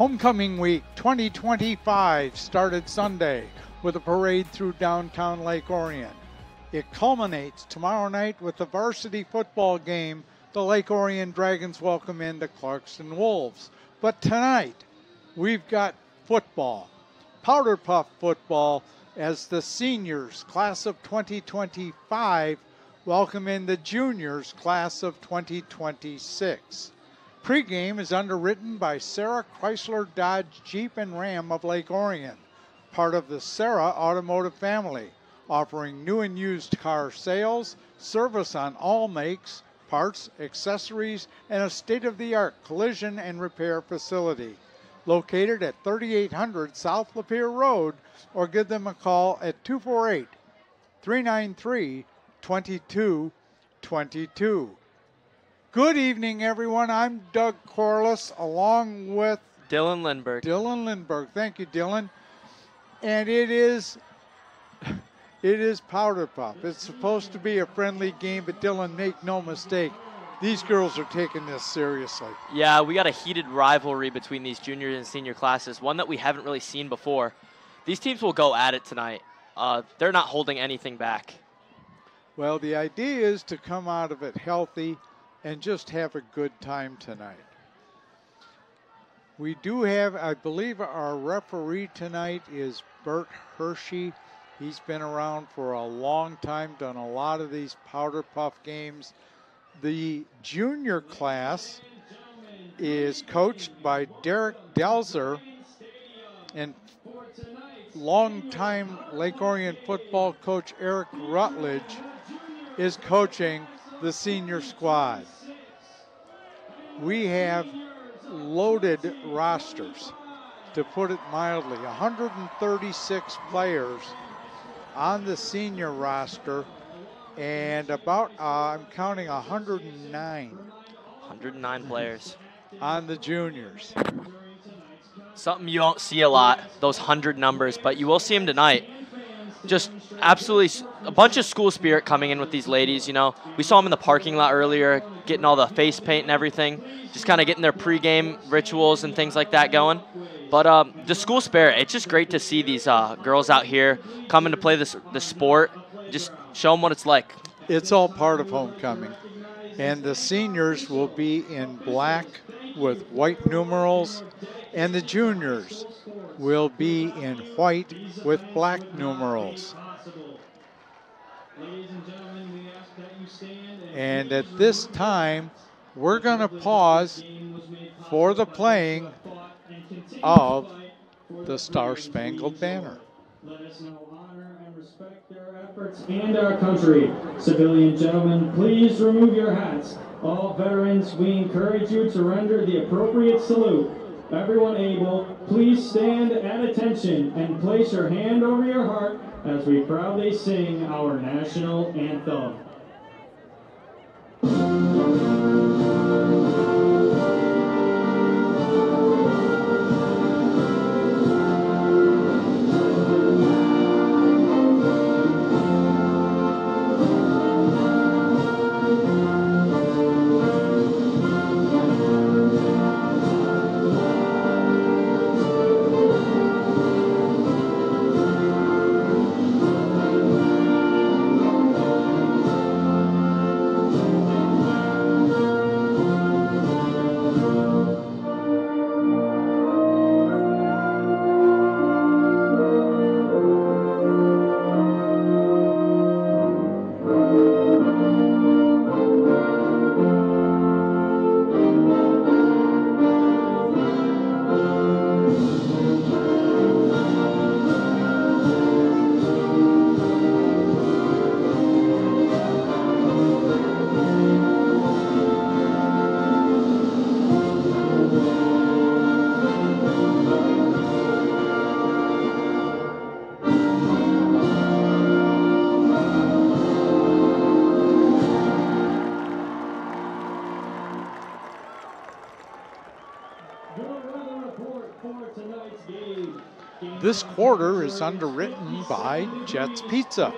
Homecoming Week 2025 started Sunday with a parade through downtown Lake Orion. It culminates tomorrow night with the varsity football game. The Lake Orion Dragons welcome in the Clarkston Wolves. But tonight, we've got football, powder puff football, as the seniors, class of 2025, welcome in the juniors, class of 2026. Pregame is underwritten by Sarah Chrysler Dodge Jeep and Ram of Lake Orion, part of the Sarah Automotive family, offering new and used car sales, service on all makes, parts, accessories, and a state of the art collision and repair facility. Located at 3800 South Lapeer Road, or give them a call at 248 393 2222. Good evening, everyone. I'm Doug Corliss, along with Dylan Lindberg. Dylan Lindberg. Thank you, Dylan. And it is it is powder puff. It's supposed to be a friendly game, but Dylan, make no mistake, these girls are taking this seriously. Yeah, we got a heated rivalry between these junior and senior classes, one that we haven't really seen before. These teams will go at it tonight. Uh, they're not holding anything back. Well, the idea is to come out of it healthy and just have a good time tonight. We do have, I believe, our referee tonight is Bert Hershey. He's been around for a long time, done a lot of these powder puff games. The junior class is coached by Derek Delzer and longtime Lake Orion football coach Eric Rutledge is coaching the senior squad. We have loaded rosters, to put it mildly. 136 players on the senior roster, and about, uh, I'm counting 109 109 players. on the juniors. Something you don't see a lot, those 100 numbers, but you will see them tonight. Just absolutely a bunch of school spirit coming in with these ladies, you know. We saw them in the parking lot earlier, getting all the face paint and everything, just kind of getting their pregame rituals and things like that going. But um, the school spirit, it's just great to see these uh, girls out here coming to play this the sport, just show them what it's like. It's all part of homecoming. And the seniors will be in black with white numerals, and the juniors will be in white with black numerals. And at this time, we're going to pause for the playing of the Star Spangled Banner. Let us know honor and respect their efforts and our country. Civilian gentlemen, please remove your hats. All veterans, we encourage you to render the appropriate salute. Everyone able, please stand at attention and place your hand over your heart as we proudly sing our national anthem. This quarter is underwritten by Jets Pizza.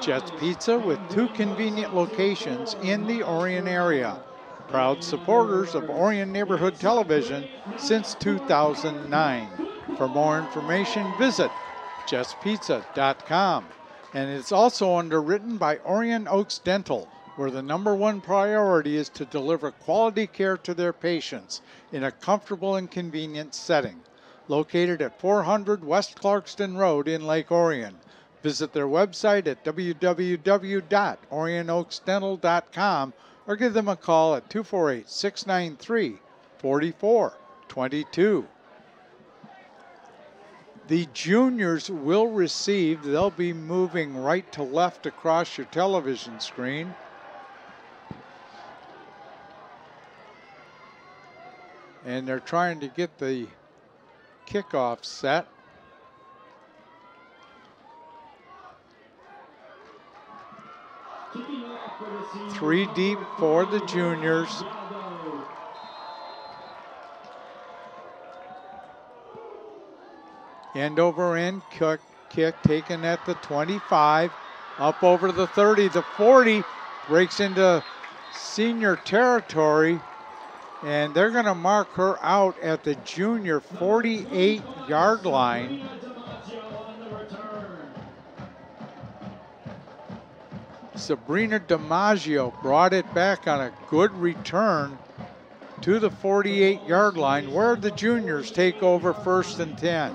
Jets Pizza with two convenient locations in the Orion area. proud supporters of Orion Neighborhood Television since 2009. For more information, visit jetspizza.com. And it's also underwritten by Orion Oaks Dental, where the number one priority is to deliver quality care to their patients in a comfortable and convenient setting. Located at 400 West Clarkston Road in Lake Orion. Visit their website at www.orionoaksdental.com or give them a call at 248 693 4422. The juniors will receive, they'll be moving right to left across your television screen. And they're trying to get the kickoff set. Three deep for the juniors. End over end kick, kick taken at the 25, up over the 30, the 40, breaks into senior territory, and they're going to mark her out at the junior 48 yard line. Sabrina DiMaggio brought it back on a good return to the 48 yard line where the juniors take over first and 10.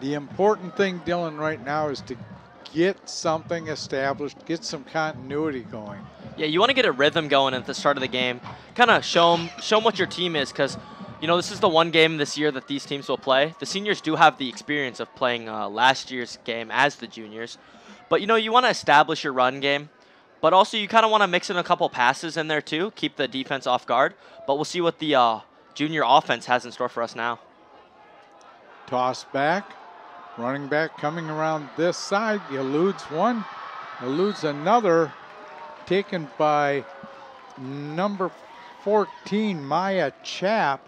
The important thing, Dylan, right now is to get something established, get some continuity going. Yeah, you want to get a rhythm going at the start of the game. Kind of show them, show them what your team is because, you know, this is the one game this year that these teams will play. The seniors do have the experience of playing uh, last year's game as the juniors. But, you know, you want to establish your run game. But also, you kind of want to mix in a couple passes in there, too. Keep the defense off guard. But we'll see what the uh, junior offense has in store for us now. Toss back. Running back coming around this side. Eludes one, eludes another. Taken by number 14, Maya Chap.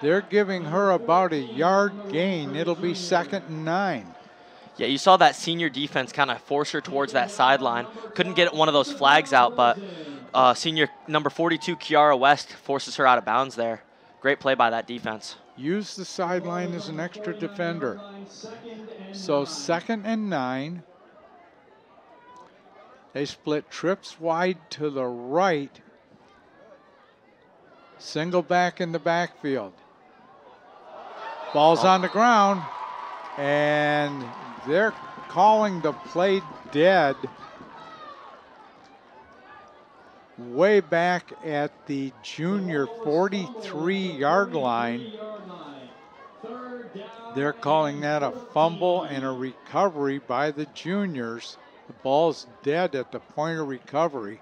They're giving her about a yard gain. It'll be second and nine. Yeah, you saw that senior defense kind of force her towards that sideline. Couldn't get one of those flags out, but uh, senior number 42, Kiara West, forces her out of bounds there. Great play by that defense. Use the sideline as an extra defender. So second and nine. They split trips wide to the right. Single back in the backfield. Ball's oh. on the ground, and they're calling the play dead way back at the junior 43 yard line. They're calling that a fumble and a recovery by the juniors. The ball's dead at the point of recovery.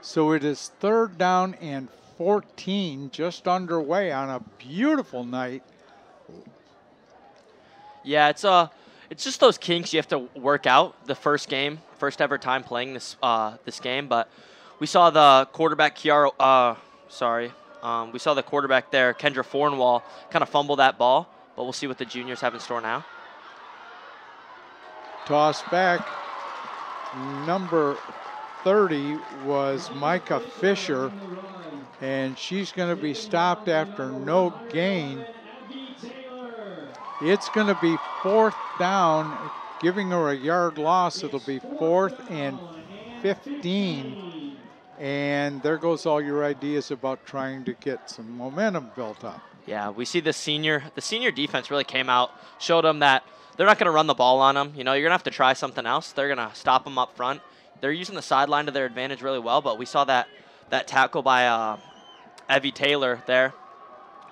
So it is third down and 14 just underway on a beautiful night. Yeah, it's uh it's just those kinks you have to work out the first game, first ever time playing this uh, this game. But we saw the quarterback Kiara, uh, sorry, um, we saw the quarterback there, Kendra Fornwall, kind of fumble that ball. But we'll see what the juniors have in store now. Toss back. Number 30 was Micah Fisher, and she's going to be stopped after no gain. It's going to be fourth down, giving her a yard loss. It'll be fourth and 15. And there goes all your ideas about trying to get some momentum built up. Yeah, we see the senior the senior defense really came out, showed them that they're not going to run the ball on them. You know, you're going to have to try something else. They're going to stop them up front. They're using the sideline to their advantage really well, but we saw that that tackle by uh, Evie Taylor there.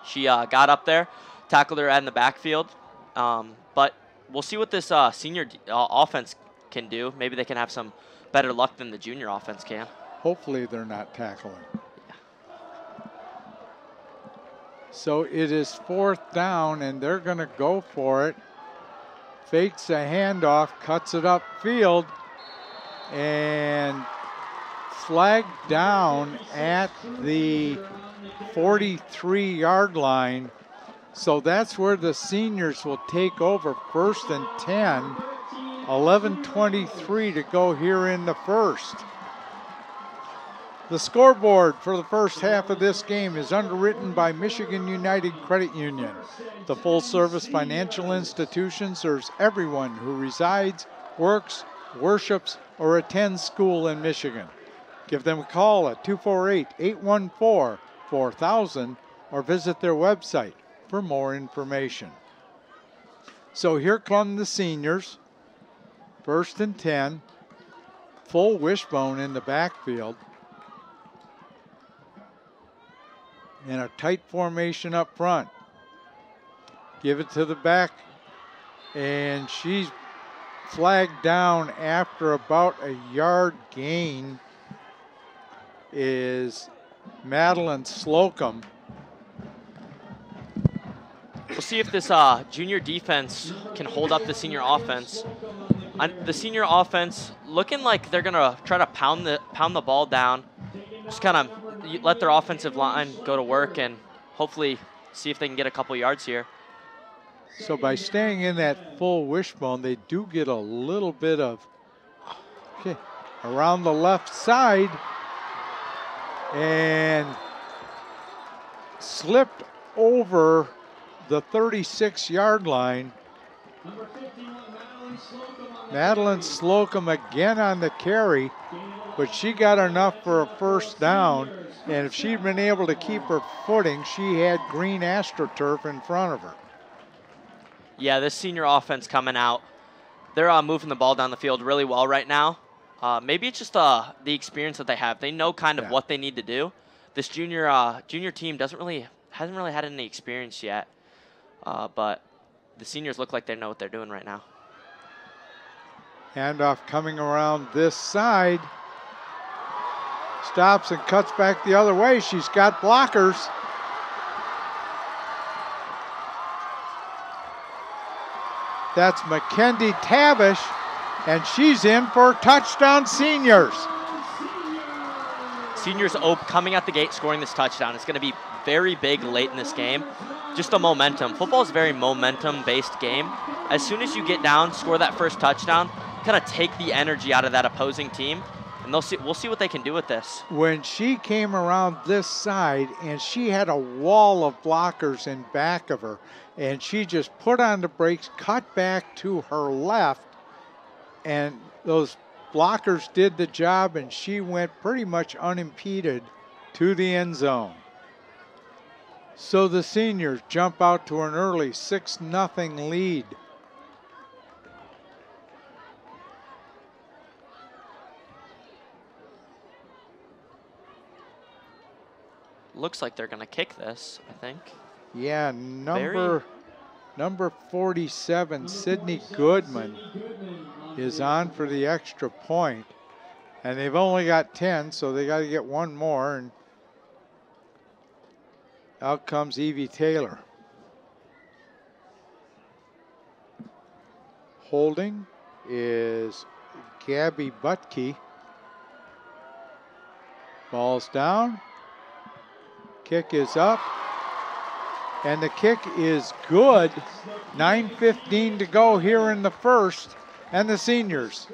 She uh, got up there, tackled her in the backfield. Um, but we'll see what this uh, senior uh, offense can do. Maybe they can have some better luck than the junior offense can. Hopefully, they're not tackling. So it is fourth down, and they're going to go for it. Fakes a handoff, cuts it upfield, and flagged down at the 43 yard line. So that's where the seniors will take over first and 10. 11:23 to go here in the first. The scoreboard for the first half of this game is underwritten by Michigan United Credit Union. The full service financial institution serves everyone who resides, works, worships, or attends school in Michigan. Give them a call at 248 814 4000 or visit their website for more information. So here come the seniors. First and 10. Full wishbone in the backfield. In a tight formation up front. Give it to the back. And she's flagged down after about a yard gain is Madeline Slocum. We'll see if this uh, junior defense can hold up the senior offense. the senior offense looking like they're gonna try to pound the pound the ball down, just kind of let their offensive line go to work and hopefully see if they can get a couple yards here. So by staying in that full wishbone, they do get a little bit of okay, around the left side and slipped over the 36 yard line. Madeline Slocum again on the carry, but she got enough for a first down. And if she'd been able to keep her footing, she had green astroturf in front of her. Yeah, this senior offense coming out, they're uh, moving the ball down the field really well right now. Uh, maybe it's just uh, the experience that they have. They know kind of yeah. what they need to do. This junior uh, junior team doesn't really hasn't really had any experience yet. Uh, but the seniors look like they know what they're doing right now. Handoff coming around this side. Stops and cuts back the other way. She's got blockers. That's Mackenzie Tavish, and she's in for touchdown seniors. Seniors coming out the gate scoring this touchdown. It's going to be very big late in this game just the momentum. Football is a very momentum-based game. As soon as you get down, score that first touchdown, kind of take the energy out of that opposing team, and they'll see. We'll see what they can do with this. When she came around this side, and she had a wall of blockers in back of her, and she just put on the brakes, cut back to her left, and those blockers did the job, and she went pretty much unimpeded to the end zone. So the seniors jump out to an early 6 0 lead. Looks like they're going to kick this, I think. Yeah, number Very... number 47, Sydney Goodman, is on for the extra point. And they've only got 10, so they got to get one more. And out comes Evie Taylor. Holding is Gabby Butke. Ball's down. Kick is up. And the kick is good. 9.15 to go here in the first. And the seniors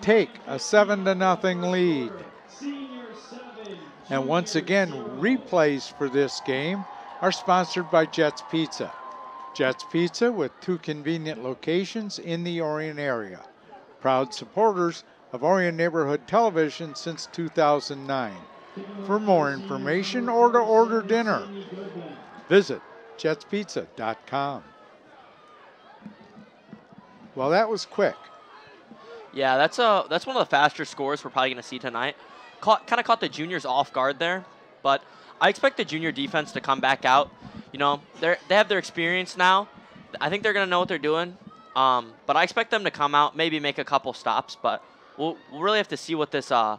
take a 7 to nothing lead. And once again, replays for this game are sponsored by Jets Pizza. Jets Pizza with two convenient locations in the Orion area. Proud supporters of Orion Neighborhood Television since 2009. For more information or to order dinner, visit jetspizza.com. Well, that was quick. Yeah, that's a that's one of the faster scores we're probably going to see tonight caught, kind of caught the juniors off guard there, but I expect the junior defense to come back out. You know, they they have their experience now. I think they're going to know what they're doing. Um, but I expect them to come out, maybe make a couple stops, but we'll, we'll really have to see what this uh,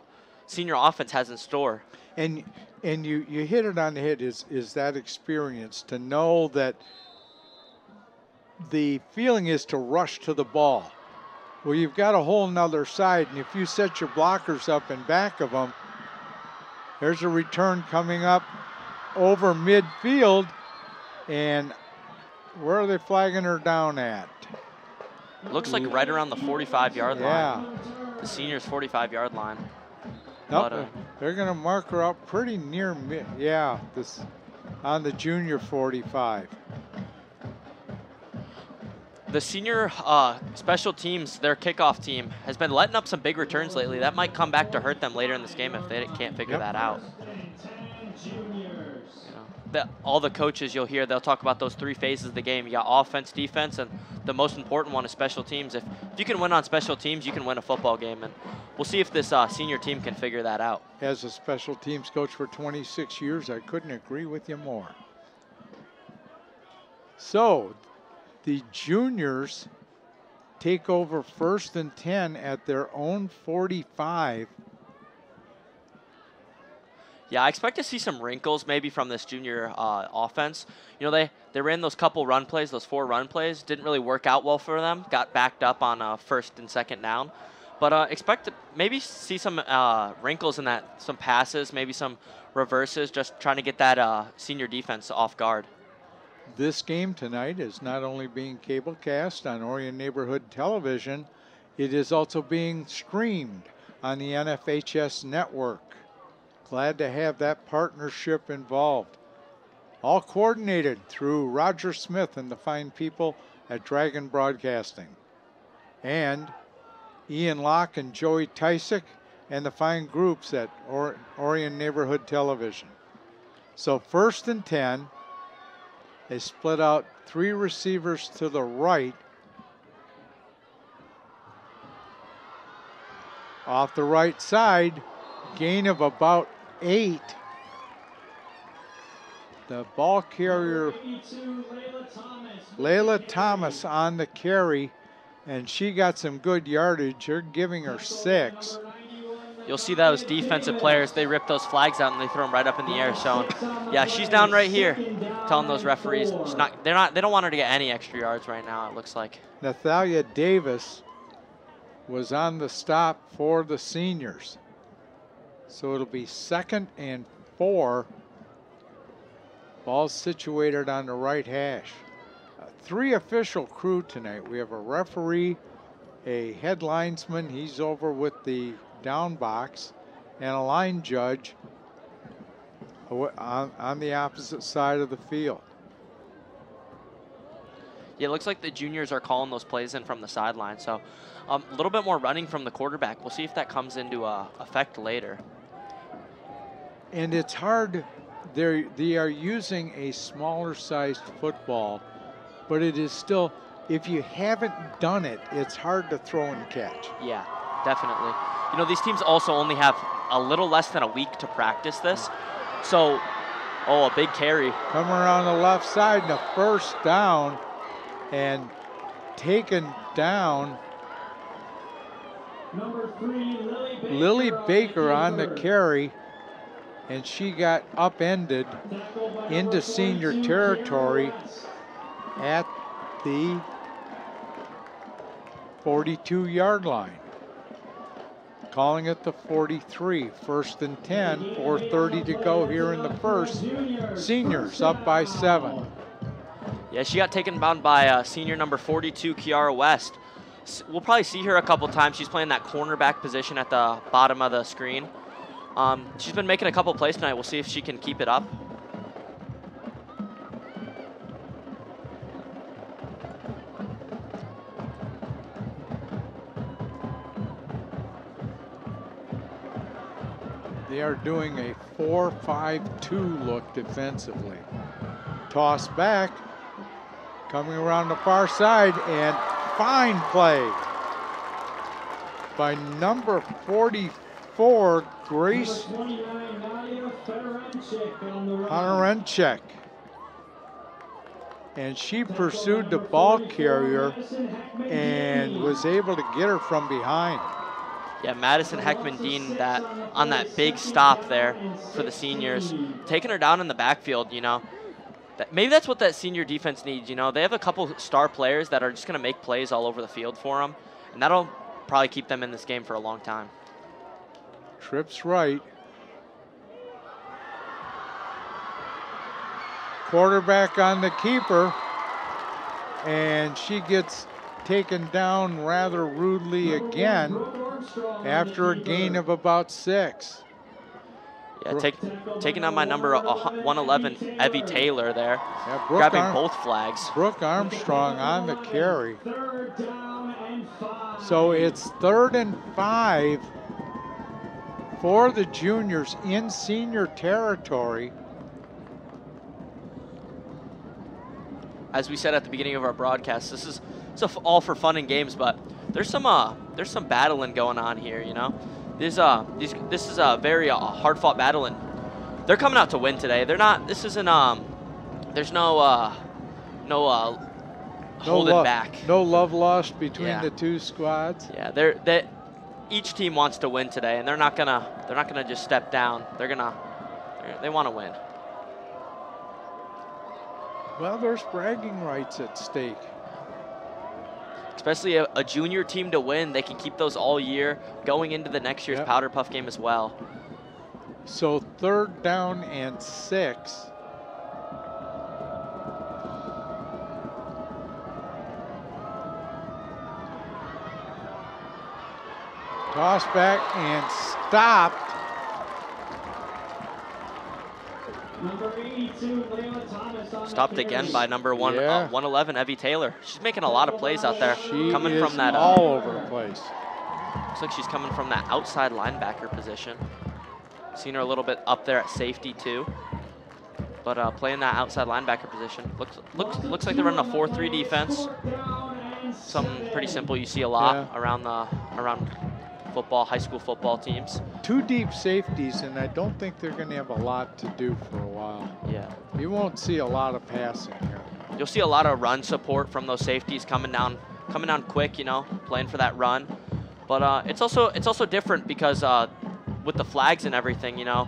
senior offense has in store. And and you, you hit it on the head is is that experience to know that the feeling is to rush to the ball well, you've got a whole nother side, and if you set your blockers up in back of them, there's a return coming up over midfield, and where are they flagging her down at? Looks like right around the 45 yard yeah. line. The seniors 45 yard line. Nope, uh, they're going to mark her up pretty near mid. Yeah, this on the junior 45. the senior uh, special teams, their kickoff team, has been letting up some big returns lately. That might come back to hurt them later in this game if they can't figure Yep. that out. The, all the coaches you'll hear, they'll talk about those three phases of the game. You got offense, defense, and the most important one is special teams. If, if you can win on special teams, you can win a football game. And we'll see if this uh, senior team can figure that out. As a special teams coach for 26 years, I couldn't agree with you more. So, the juniors take over first and 10 at their own 45. Yeah, I expect to see some wrinkles maybe from this junior uh, offense. You know, they, they ran those couple run plays, those four run plays, didn't really work out well for them. Got backed up on uh, first and second down. But uh, expect to maybe see some uh, wrinkles in that, some passes, maybe some reverses, just trying to get that uh, senior defense off guard. This game tonight is not only being cable cast on Orion Neighborhood Television, it is also being streamed on the NFHS network. Glad to have that partnership involved. All coordinated through Roger Smith and the fine people at Dragon Broadcasting. And Ian Locke and Joey Tysick and the fine groups at or- Orion Neighborhood Television. So first and 10, they split out three receivers to the right. Off the right side, gain of about eight. The ball carrier, Layla Thomas. Layla Thomas, on the carry, and she got some good yardage. You're giving her six. You'll see those defensive players, they rip those flags out and they throw them right up in the air, showing, yeah, she's down right here, telling those referees, she's not, they're not, they don't want her to get any extra yards right now, it looks like. Nathalia Davis was on the stop for the seniors. So it'll be second and four. Ball situated on the right hash. Uh, three official crew tonight. We have a referee, a head linesman, he's over with the down box, and a line judge on, on the opposite side of the field. Yeah, it looks like the juniors are calling those plays in from the sideline, so um, a little bit more running from the quarterback. We'll see if that comes into uh, effect later. And it's hard. They they are using a smaller sized football, but it is still. If you haven't done it, it's hard to throw and catch. Yeah, definitely. You know, these teams also only have a little less than a week to practice this, so, oh, a big carry. Come around the left side and a first down, and taken down. Number three, Lily Baker. Lily Baker on the keeper. carry, and she got upended into senior territory. At the 42 yard line. Calling it the 43. First and 10, 4.30 to go here in the first. Seniors up by seven. Yeah, she got taken down by uh, senior number 42, Kiara West. We'll probably see her a couple times. She's playing that cornerback position at the bottom of the screen. Um, she's been making a couple plays tonight. We'll see if she can keep it up. They are doing a 4 5 2 look defensively. Toss back. Coming around the far side and fine play by number 44, Grace Number 29, Nadia Fedorenchik on the right. Honorenchek. And she pursued the ball carrier and was able to get her from behind. Yeah, Madison Heckman Dean that on that big stop there for the seniors, taking her down in the backfield. You know, that, maybe that's what that senior defense needs. You know, they have a couple star players that are just going to make plays all over the field for them, and that'll probably keep them in this game for a long time. Trips right. Quarterback on the keeper. And she gets taken down rather rudely again Brooke Armstrong on the after a gain of about six. Yeah, take, taking on my number uh, 111, Evie Taylor there, Yeah, grabbing Arm- both flags. Brooke Armstrong on the carry. Third down and five. So it's third and five for the juniors in senior territory. As we said at the beginning of our broadcast, this is it's all for fun and games, but there's some uh there's some battling going on here. You know, there's uh these this is a very uh, hard fought battle, and they're coming out to win today. They're not. This isn't um. There's no uh no uh No holding love, back. no love lost between Yeah. the two squads. Yeah, they're they each team wants to win today, and they're not gonna they're not gonna just step down. They're gonna they're, they want to win. Well, there's bragging rights at stake. Especially a, a junior team to win, they can keep those all year going into the next year's Yep. Powder Puff game as well. So third down and six. Toss back and stopped. Number 82, Layla Thomas Stopped again by number one, Yeah. uh, 111, Evie Taylor. She's making a lot of plays out there, She coming is from that. Uh, all over the place. looks like she's coming from that outside linebacker position. Seen her a little bit up there at safety too, but uh, playing that outside linebacker position. Looks looks looks like they're running a 4-3 defense. Fourth down and Something pretty simple you see a lot Yeah. around the around football, high school football teams. Two deep safeties, and I don't think they're going to have a lot to do for a while. Yeah. You won't see a lot of passing here. You'll see a lot of run support from those safeties coming down, coming down quick. You know, playing for that run. But uh, it's also it's also different because uh, with the flags and everything, you know,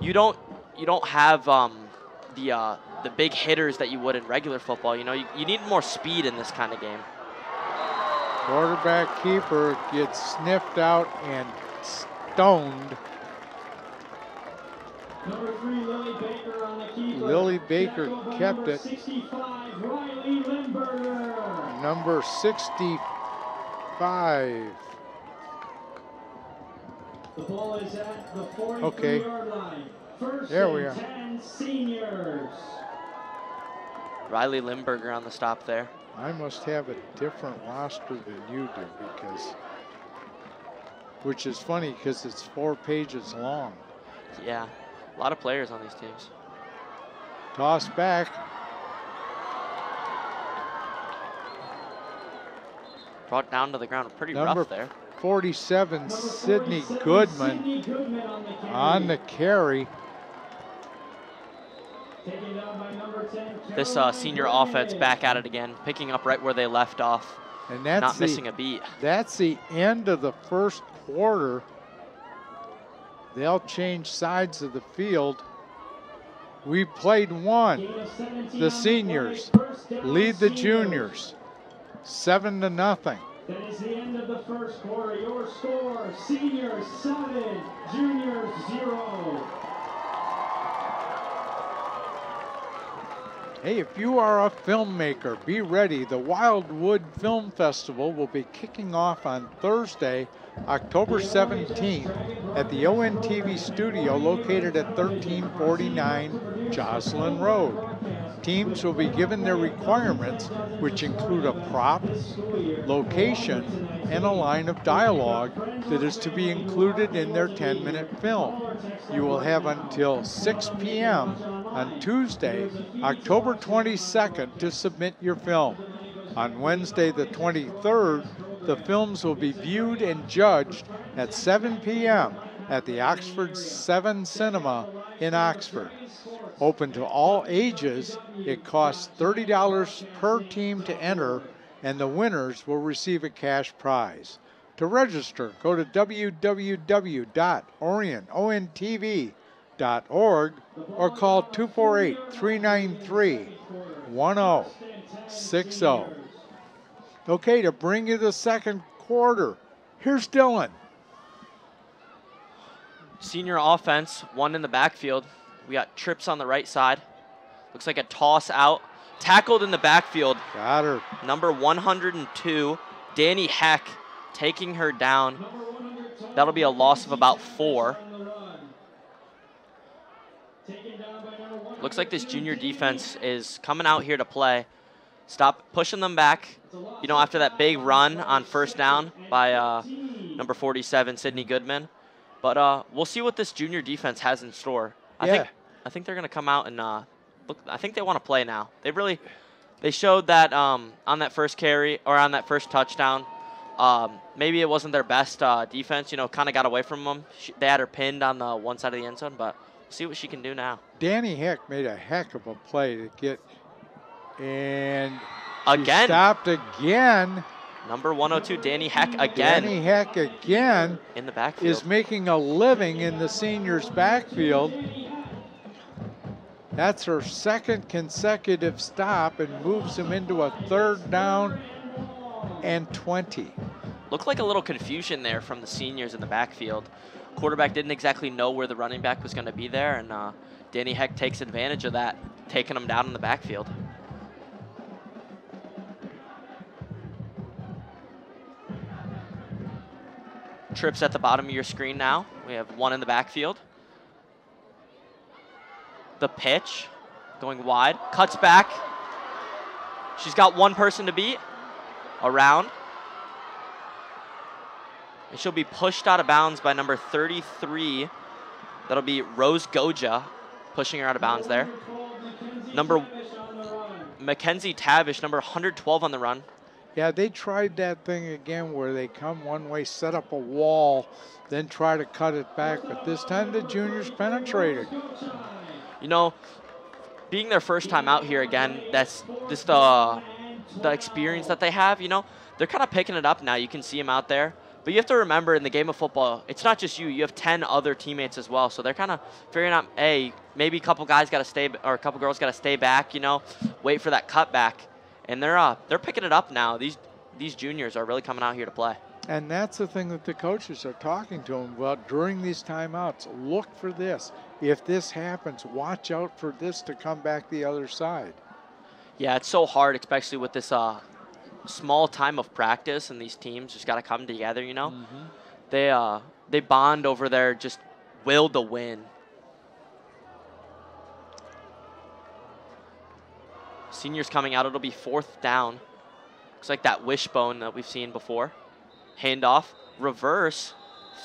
you don't you don't have um, the uh, the big hitters that you would in regular football. You know, you, you need more speed in this kind of game. Quarterback keeper gets sniffed out and stoned. Number three, Lily Baker on the keeper. Lily Baker kept number it. 65, Riley Limburger. Number 65. The ball is at the 43 Okay. yard line. First There and we are. 10 seniors. Riley Limburger on the stop there. I must have a different roster than you do because, which is funny because it's four pages long. Yeah, a lot of players on these teams. Toss back. Brought down to the ground, pretty Number rough there. 47, Number Sydney 47, Goodman Sydney Goodman on the carry. on the carry. Taken down by number 10, This uh, senior offense back at it again, picking up right where they left off, And that's not the, missing a beat. That's the end of the first quarter. They'll change sides of the field. We played one. Gain of 17 The seniors play. First down, Lead the juniors. Seven to nothing. That is the end of the first quarter. Your score, seniors seven, juniors zero. Hey, if you are a filmmaker, be ready. The Wildwood Film Festival will be kicking off on Thursday, October 17th at the ONTV studio located at 1349 Joslyn Road. Teams will be given their requirements, which include a prop, location, and a line of dialogue that is to be included in their 10 minute film. You will have until 6 p.m. on Tuesday, October 22nd, to submit your film. On Wednesday, the 23rd, the films will be viewed and judged at 7 p.m. at the Oxford 7 Cinema in Oxford. Open to all ages, it costs $30 per team to enter, and the winners will receive a cash prize. To register, go to www.orionontv.org or call 248 393 1060. Okay, to bring you the second quarter, here's Dylan. Senior offense, one in the backfield. We got trips on the right side. Looks like a toss out. Tackled in the backfield. Got her. Number 102, Danny Heck, taking her down. That'll be a loss of about four. looks like this junior defense is coming out here to play. Stop pushing them back. You know, after that big run on first down by uh, number 47, Sydney Goodman. But uh, we'll see what this junior defense has in store. I Yeah. think I think they're going to come out and uh, look. I think they want to play now. They really they showed that um, on that first carry or on that first touchdown. Um, maybe it wasn't their best uh, defense. You know, kind of got away from them. She, they had her pinned on the one side of the end zone, but we'll see what she can do now. Danny Heck made a heck of a play to get, and Again, stopped again. Number 102, Danny Heck again Danny Heck again in the backfield. is making a living in the seniors' backfield. That's her second consecutive stop and moves him into a third down and 20. Looked like a little confusion there from the seniors in the backfield. Quarterback didn't exactly know where the running back was going to be there, and uh, Danny Heck takes advantage of that, taking him down in the backfield. Trips at the bottom of your screen now. We have one in the backfield. The pitch going wide, cuts back. She's got one person to beat. Around. And she'll be pushed out of bounds by number 33. That'll be Rose Goja pushing her out of bounds there. Number Mackenzie Tavish, number 112 on the run. Yeah, they tried that thing again where they come one way, set up a wall, then try to cut it back. But this time the juniors penetrated. You know, being their first time out here again, that's just the the experience that they have. You know, they're kind of picking it up now. You can see them out there. But you have to remember in the game of football, it's not just you. You have 10 other teammates as well. So they're kind of figuring out, hey, maybe a couple guys got to stay, or a couple girls got to stay back, you know, wait for that cutback. And they're uh, they're picking it up now. These these juniors are really coming out here to play. And that's the thing that the coaches are talking to them about during these timeouts. Look for this. If this happens, watch out for this to come back the other side. Yeah, it's so hard, especially with this uh, small time of practice, and these teams just got to come together. You know, they uh, they bond over their just will to win. Seniors coming out, it'll be fourth down. Looks like that wishbone that we've seen before. Handoff, reverse,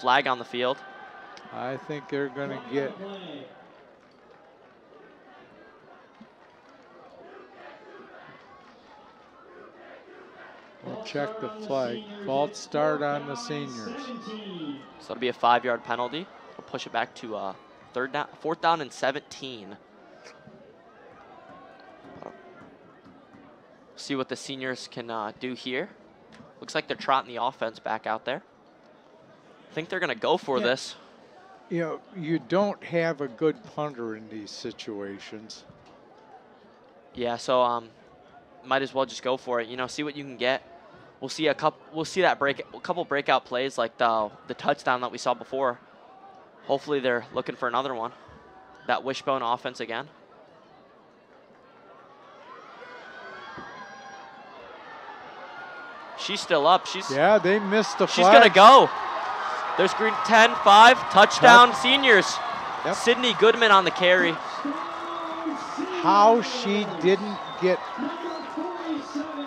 flag on the field. I think they're going to get. We'll check the flag. False start on the seniors. So it'll be a five-yard penalty. We'll push it back to uh, third down, fourth down and 17. See what the seniors can uh, do here. Looks like they're trotting the offense back out there. I think they're going to go for Yeah. this. You know, you don't have a good punter in these situations. Yeah, so um, might as well just go for it. You know, see what you can get. We'll see a couple. We'll see that break, a couple breakout plays like the the touchdown that we saw before. Hopefully, they're looking for another one. That wishbone offense again. She's still up. She's Yeah, they missed the flag. she's gonna go. There's green 10, 5, touchdown seniors. Yep. Sydney Goodman on the carry. How she didn't get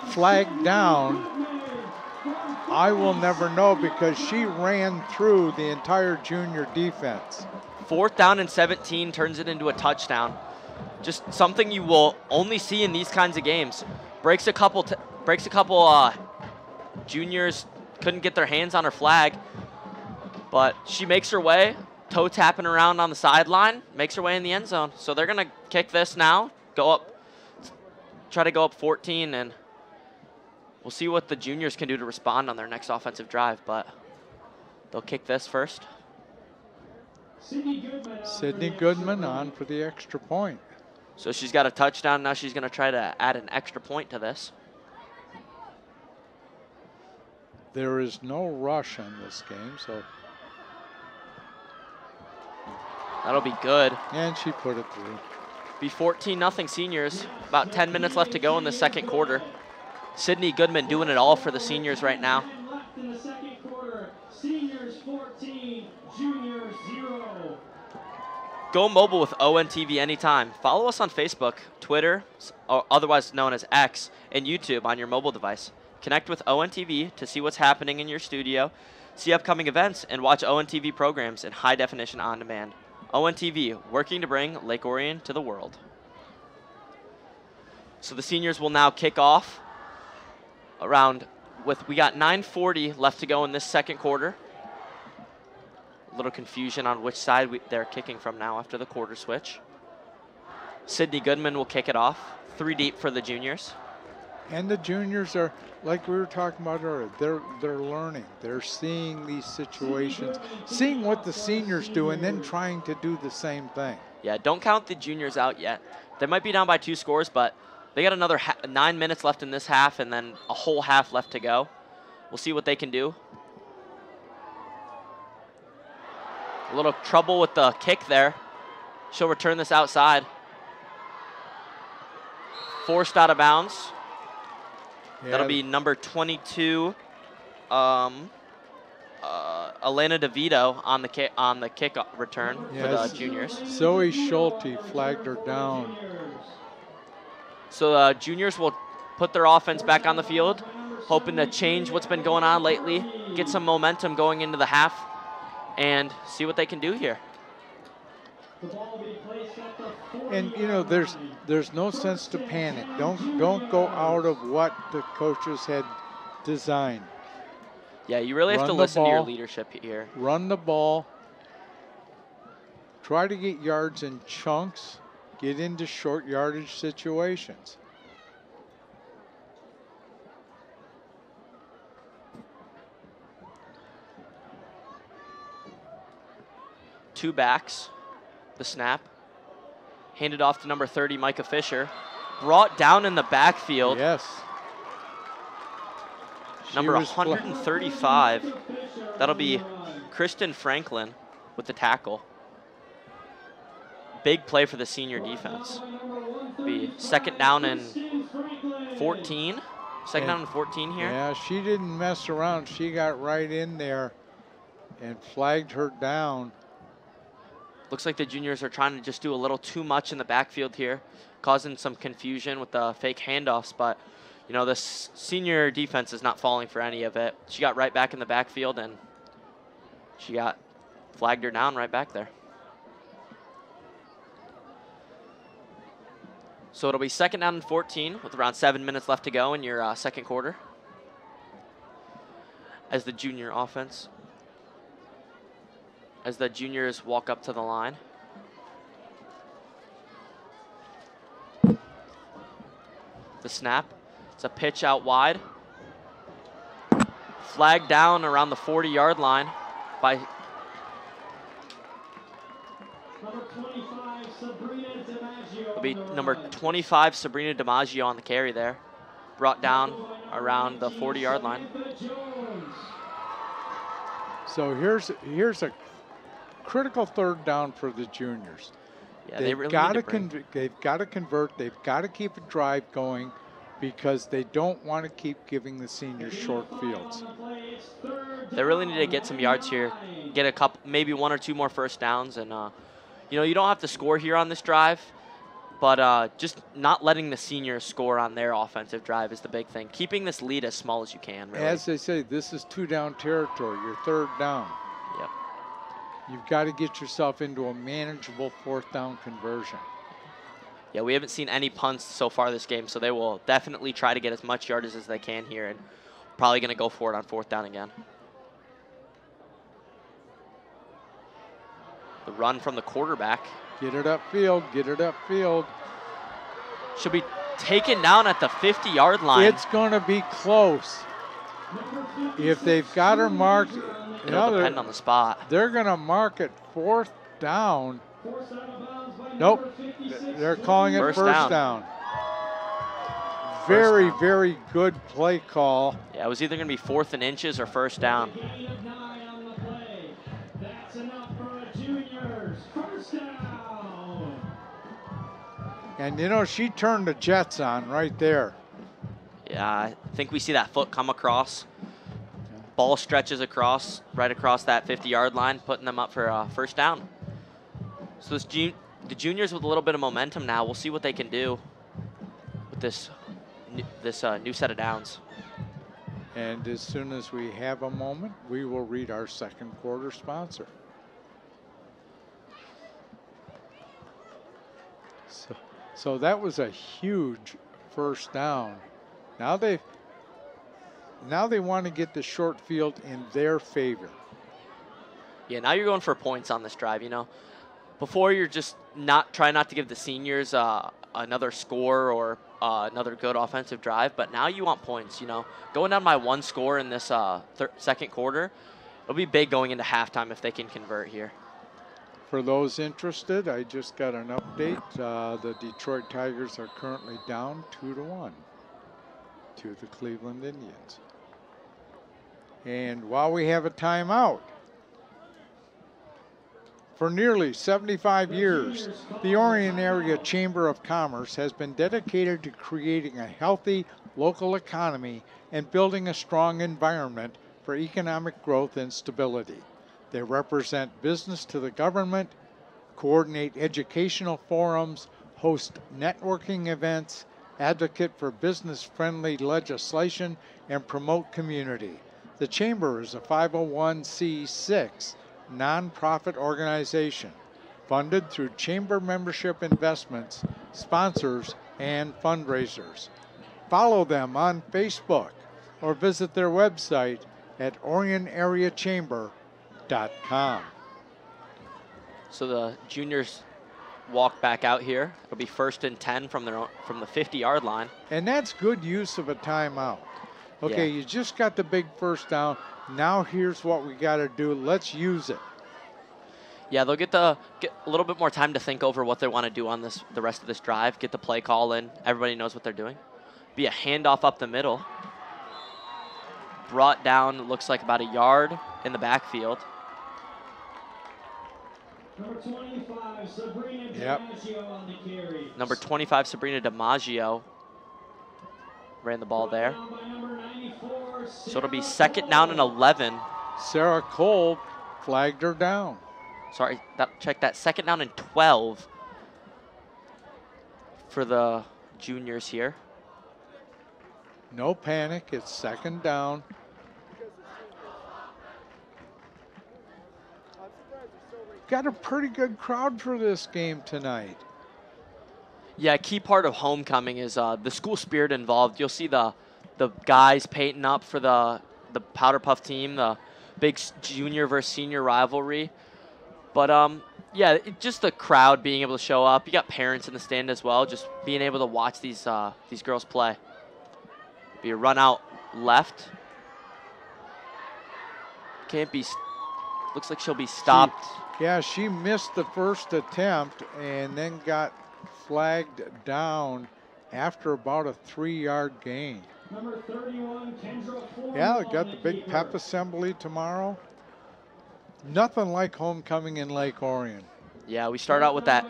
flagged down, I will never know because she ran through the entire junior defense. Fourth down and 17 turns it into a touchdown. Just something you will only see in these kinds of games. Breaks a couple, breaks a couple. Uh, juniors couldn't get their hands on her flag, but she makes her way, toe tapping around on the sideline, makes her way in the end zone. So they're gonna kick this now, go up, try to go up 14, and we'll see what the juniors can do to respond on their next offensive drive. But they'll kick this first. Sydney Goodman on for the extra point. So she's got a touchdown. Now she's going to try to add an extra point to this. There is no rush on this game, so That'll be good. and she put it through. Be 14 nothing seniors. About 10 minutes left to go in the second quarter. Sydney Goodman doing it all for the seniors right now. Left in the second quarter. Seniors 14, juniors 0. Go mobile with ONTV anytime. Follow us on Facebook, Twitter, or otherwise known as X, and YouTube on your mobile device. Connect with ONTV to see what's happening in your studio, see upcoming events, and watch ONTV programs in high definition on demand. ONTV, working to bring Lake Orion to the world. So the seniors will now kick off around with we got 9:40 left to go in this second quarter. A little confusion on which side we, they're kicking from now after the quarter switch. Sydney Goodman will kick it off. Three deep for the juniors. And the juniors are, like we were talking about earlier, they're they're learning. They're seeing these situations, seeing what the seniors do, and then trying to do the same thing. Yeah, don't count the juniors out yet. They might be down by two scores, but they got another nine minutes left in this half and then a whole half left to go. We'll see what they can do. A little trouble with the kick there. She'll return this outside. Forced out of bounds. Yeah. That'll be number 22, um, uh, Elena DeVito on the kick on the kick return yes. for the juniors. Zoe Schulte flagged her down. So uh, juniors will put their offense back on the field, hoping to change what's been going on lately, get some momentum going into the half, and see what they can do here. And you know, there's there's no sense to panic. Don't don't go out of what the coaches had designed. Yeah, you really have to listen ball, to your leadership here. Run the ball. Try to get yards in chunks. Get into short yardage situations. Two backs the snap. Handed off to number 30, Micah Fisher. Brought down in the backfield. Yes. Number 135. That'll be Kristen Franklin with the tackle. Big play for the senior defense. Be second down and 14. Second and, down and 14 here. Yeah, she didn't mess around. She got right in there and flagged her down. Looks like the juniors are trying to just do a little too much in the backfield here, causing some confusion with the fake handoffs. But, you know, this senior defense is not falling for any of it. She got right back in the backfield, and she got flagged her down right back there. So it'll be second down and 14 with around seven minutes left to go in your uh, second quarter as the junior offense as the juniors walk up to the line. The snap. It's a pitch out wide. Flag down around the 40 yard line by It'll be number 25, Sabrina DiMaggio on the carry there. Brought down around the 40 yard line. So here's here's a critical third down for the juniors. Yeah, they've they really got to con- they've got to convert. They've got to keep a drive going because they don't want to keep giving the seniors short fields. They really need to get some yards here, get a couple, maybe one or two more first downs, and uh, you know you don't have to score here on this drive, but uh, just not letting the seniors score on their offensive drive is the big thing. Keeping this lead as small as you can. Really. As they say, this is two down territory. Your third down. You've got to get yourself into a manageable fourth down conversion. Yeah, we haven't seen any punts so far this game, so they will definitely try to get as much yardage as they can here and probably going to go for it on fourth down again. The run from the quarterback. Get it upfield, get it upfield. Should be taken down at the 50 yard line. It's going to be close. If they've got her marked, It'll depend on the spot. They're going to mark it fourth down. Nope. They're calling it first, first down. down. Very, down. very good play call. Yeah, it was either going to be fourth and inches or first down. And you know, she turned the Jets on right there. Yeah, I think we see that foot come across ball stretches across, right across that 50-yard line, putting them up for a first down. So this jun- the juniors with a little bit of momentum now. We'll see what they can do with this this uh, new set of downs. And as soon as we have a moment, we will read our second quarter sponsor. So, so that was a huge first down. Now they now they want to get the short field in their favor. Yeah, now you're going for points on this drive. You know, before you're just not trying not to give the seniors uh, another score or uh, another good offensive drive, but now you want points. You know, going down by one score in this uh, second quarter, it'll be big going into halftime if they can convert here. For those interested, I just got an update. Uh, the Detroit Tigers are currently down two to one to the Cleveland Indians. And while we have a timeout, for nearly 75 years, the Orion Area Chamber of Commerce has been dedicated to creating a healthy local economy and building a strong environment for economic growth and stability. They represent business to the government, coordinate educational forums, host networking events, advocate for business friendly legislation, and promote community. The Chamber is a 501c6 nonprofit organization funded through chamber membership investments, sponsors, and fundraisers. Follow them on Facebook or visit their website at orionareachamber.com. So the juniors walk back out here. It'll be first and 10 from their own, from the 50 yard line. And that's good use of a timeout. Okay, Yeah. you just got the big first down. Now here's what we got to do. Let's use it. Yeah, they'll get the get a little bit more time to think over what they want to do on this the rest of this drive. Get the play call in. Everybody knows what they're doing. Be a handoff up the middle. Brought down looks like about a yard in the backfield. Number 25, Sabrina Yep. DiMaggio on the carry. Number 25 Sabrina DiMaggio ran the ball there. Down by number 94, So it'll be second down and 11. Sarah Cole flagged her down. Sorry, that, check that. Second down and 12 for the juniors here. No panic. It's second down. Got a pretty good crowd for this game tonight. Yeah, a key part of homecoming is uh, the school spirit involved. You'll see the the guys painting up for the the Powder Puff team, the big junior versus senior rivalry. But um, yeah, it, just the crowd being able to show up. You got parents in the stand as well, just being able to watch these uh, these girls play. Be a run out left. Can't be. Looks like she'll be stopped. Yeah, she missed the first attempt and then got flagged down after about a three yard gain. Number 31, Kendra Ford Yeah, we got the big keeper. pep assembly tomorrow. Nothing like homecoming in Lake Orion. Yeah, we start out with that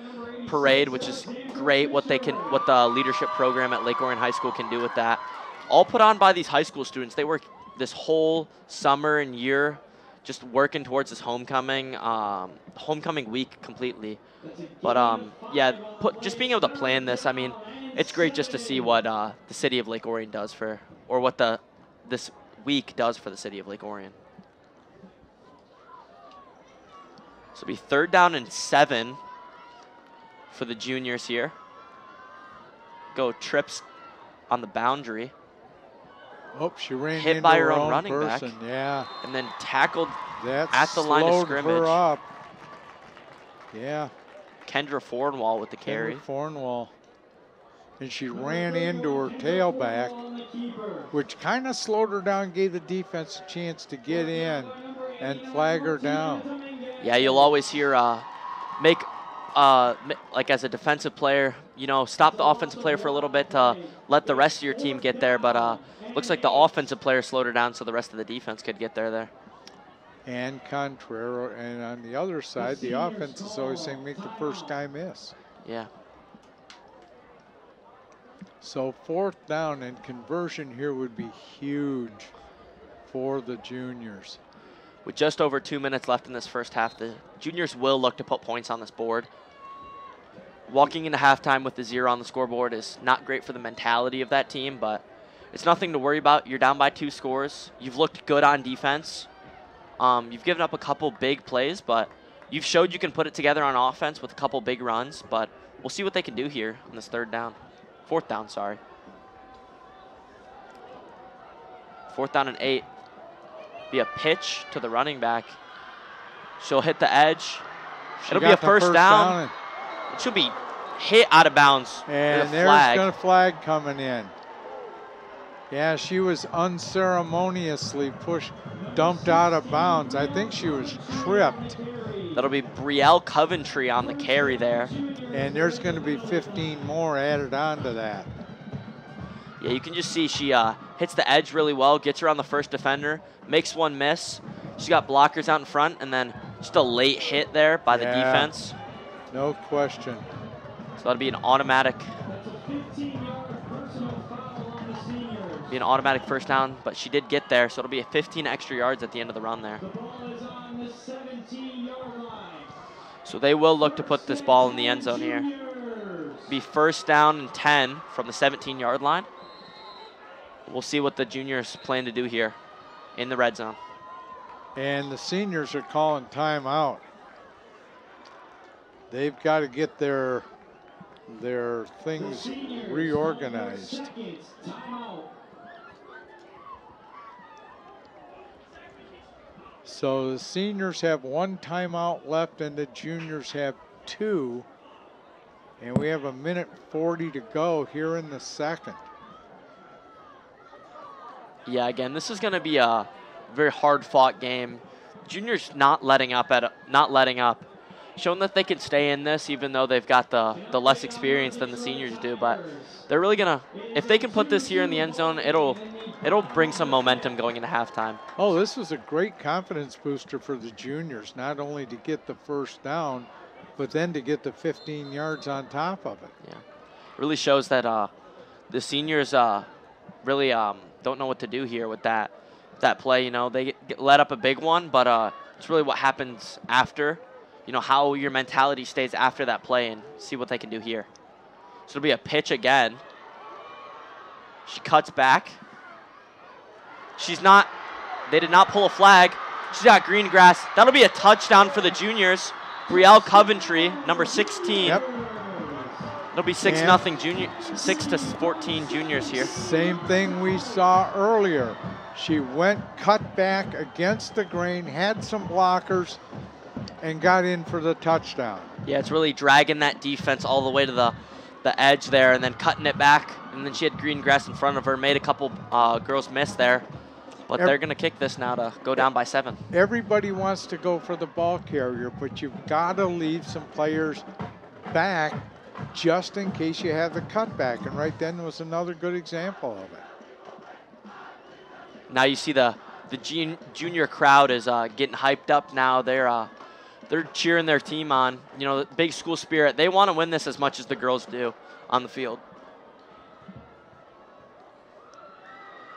parade, which is great. What they can, what the leadership program at Lake Orion High School can do with that. All put on by these high school students. They work this whole summer and year, just working towards this homecoming, um, homecoming week completely. But um, yeah, put, just being able to plan this. I mean, it's great just to see what uh, the city of Lake Orion does for, or what the this week does for the city of Lake Orion. So it'll be third down and seven for the juniors here. Go trips on the boundary Oh, she ran Hit by her, own own running back. Yeah, and then tackled that At the line of scrimmage. her up. Yeah, Kendra Fornwall with the carry. Cornwall, and she ran into her tailback, On the keeper. which kind of slowed her down, gave the defense a chance to get in and flag her down. Yeah, you'll always hear uh, make uh, like as a defensive player, you know, stop the offensive player for a little bit to let the rest of your team get there. But uh, looks like the offensive player slowed her down so the rest of the defense could get there. There. And Contrario, and on the other side, the offense is always saying make the first guy miss. Yeah. So fourth down and conversion here would be huge for the juniors. With just over two minutes left in this first half, the juniors will look to put points on this board. Walking into halftime with the zero on the scoreboard is not great for the mentality of that team, but it's nothing to worry about. You're down by two scores. You've looked good on defense. Um, you've given up a couple big plays, but you've showed you can put it together on offense with a couple big runs. But we'll see what they can do here on this third down, fourth down. Sorry, fourth down and eight. Be a pitch to the running back. She'll hit the edge. She It'll be a the first, down. and- It should be hit out of bounds And with a there's flag. to flag coming in. Yeah, she was unceremoniously pushed, dumped out of bounds. I think she was tripped. That'll be Brielle Coventry on the carry there. And there's going to be 15 more added on to that. Yeah, you can just see she uh, hits the edge really well, gets around the first defender, makes one miss. She's got blockers out in front, and then just a late hit there by the Yeah. defense. No question. So that'll be an automatic, be an automatic first down. But she did get there, so it'll be a 15 extra yards at the end of the run there. The ball is on the 17-yard line. So they will look to put this ball in the end zone here. Be first down and 10 from the 17-yard line. We'll see what the juniors plan to do here in the red zone. And the seniors are calling timeout. They've got to get their their things reorganized. seconds, timeout. So the seniors have one timeout left and the juniors have two. And we have a minute 40 to go here in the second. Yeah, again, this is going to be a very hard-fought game. Juniors not letting up at not letting up, showing that they can stay in this even though they've got the the less experience than the seniors do. But they're really gonna, if they can put this here in the end zone, it'll it'll bring some momentum going into halftime. Oh, this was a great confidence booster for the juniors, not only to get the first down, but then to get the 15 yards on top of it. Yeah, really shows that uh, the seniors uh, really um, don't know what to do here with that that play. You know, they get, get let up a big one, but uh, it's really what happens after. You know how your mentality stays after that play, and see what they can do here. So it'll be a pitch again. She cuts back. She's not. They did not pull a flag. She's got green grass. That'll be a touchdown for the juniors. Brielle Coventry, number 16. Yep. It'll be six And- nothing junior, six to 14 juniors here. Same thing we saw earlier. She went cut back against the grain, had some blockers, and got in for the touchdown. Yeah, it's really dragging that defense all the way to the, the edge there, and then cutting it back. And then she had green grass in front of her, made a couple uh, girls miss there, but Ev- they're gonna kick this now to go down by seven. Everybody wants to go for the ball carrier, but you've got to leave some players back just in case you have the cutback. And right then was another good example of it. Now you see the the junior crowd is uh, getting hyped up now. They're uh, they're cheering their team on. You know, the big school spirit. They want to win this as much as the girls do on the field.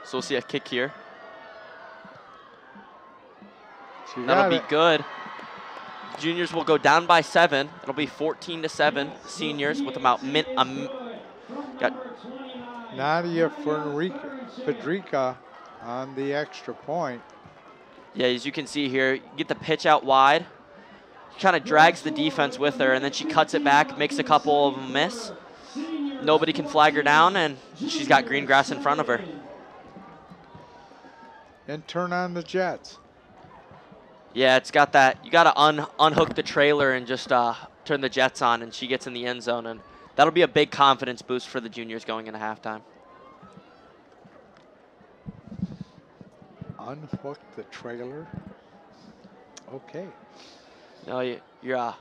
So we'll see a kick here. She That'll be it. good. Juniors will go down by seven. It'll be 14 to seven. Seniors with about min. Um, got Nadia Federica on the extra point. yeah, as you can see here, you get the pitch out wide. Kind of drags the defense with her, and then she cuts it back, makes a couple of them miss. Nobody can flag her down, and she's got green grass in front of her. and turn on the Jets. Yeah, it's got that. You got to un- unhook the trailer and just uh, turn the Jets on, and she gets in the end zone, and that'll be a big confidence boost for the juniors going into halftime. Unhook the trailer. Okay. No, you, you're uh,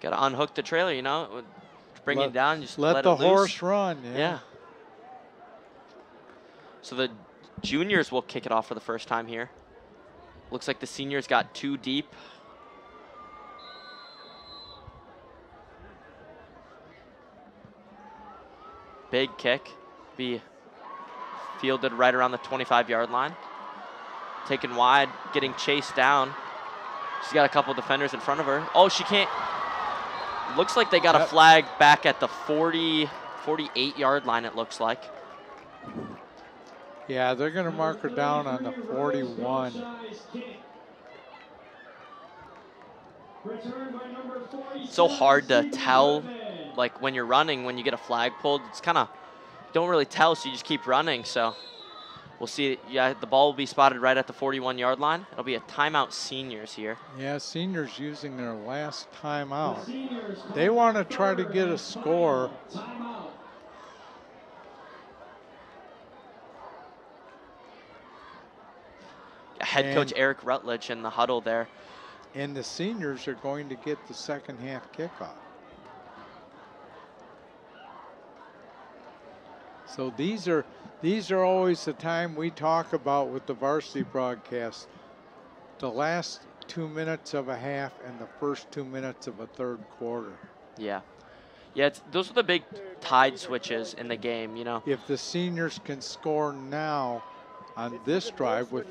got to unhook the trailer. You know, bring Let- it down. Just Let, let, the horse run. Yeah. Yeah. So the juniors will kick it off for the first time here. Looks like the seniors got too deep. Big kick. Be fielded right around the 25 yard line. Taken wide, getting chased down. She's got a couple defenders in front of her. Oh, she can't. Looks like they got a flag back at the 40, 48 yard line, it looks like. Yeah, they're going to mark her down on the 41. so hard to tell, like when you're running, when you get a flag pulled, it's kind of don't really tell, so you just keep running. So we'll see. Yeah, the ball will be spotted right at the 41 yard line. It'll be a timeout seniors here. Yeah, seniors using their last timeout. They want to try to get a score. Head coach Eric Rutledge in the huddle there. And the seniors are going to get the second half kickoff. So these are these are always the time we talk about with the varsity broadcast. The last two minutes of a half and the first two minutes of a third quarter. Yeah. Yeah, it's, those are the big tide switches in the game, you know. If the seniors can score now on this drive with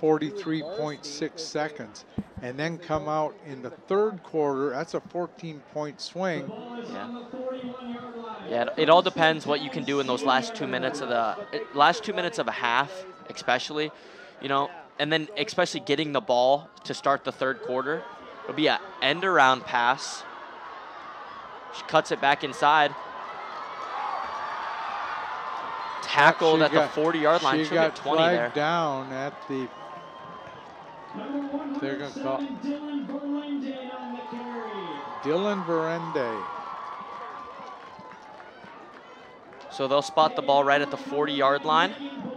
43.6 seconds and then come out in the third quarter, that's a 14 point swing. Yeah. Yeah, it, it all depends what you can do in those last two minutes of the last two minutes of a half, especially, you know, and then especially getting the ball to start the third quarter. It'll be an end around pass. She cuts it back inside. Tackled She at got- the 40 yard line. She She'll got get 20 flagged there. down at the. They're gonna call- Dylan Verlinden on the carry. Dylan Verende. So they'll spot the ball right at the 40 yard line.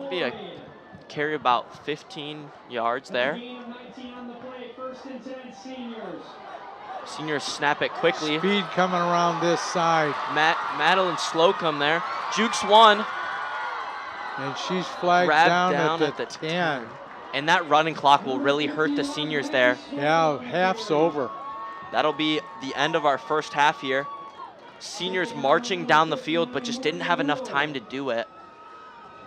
Be a carry about 15 yards there. Gain of 19 on the play, first and 10 seniors. Seniors snap it quickly. Speed coming around this side, Matt Madeline Slocum there. Jukes one. and she's flagged down, down at at the the 10. And that running clock will really hurt the seniors there. Yeah, half's over. That'll be the end of our first half here. Seniors marching down the field, but just didn't have enough time to do it.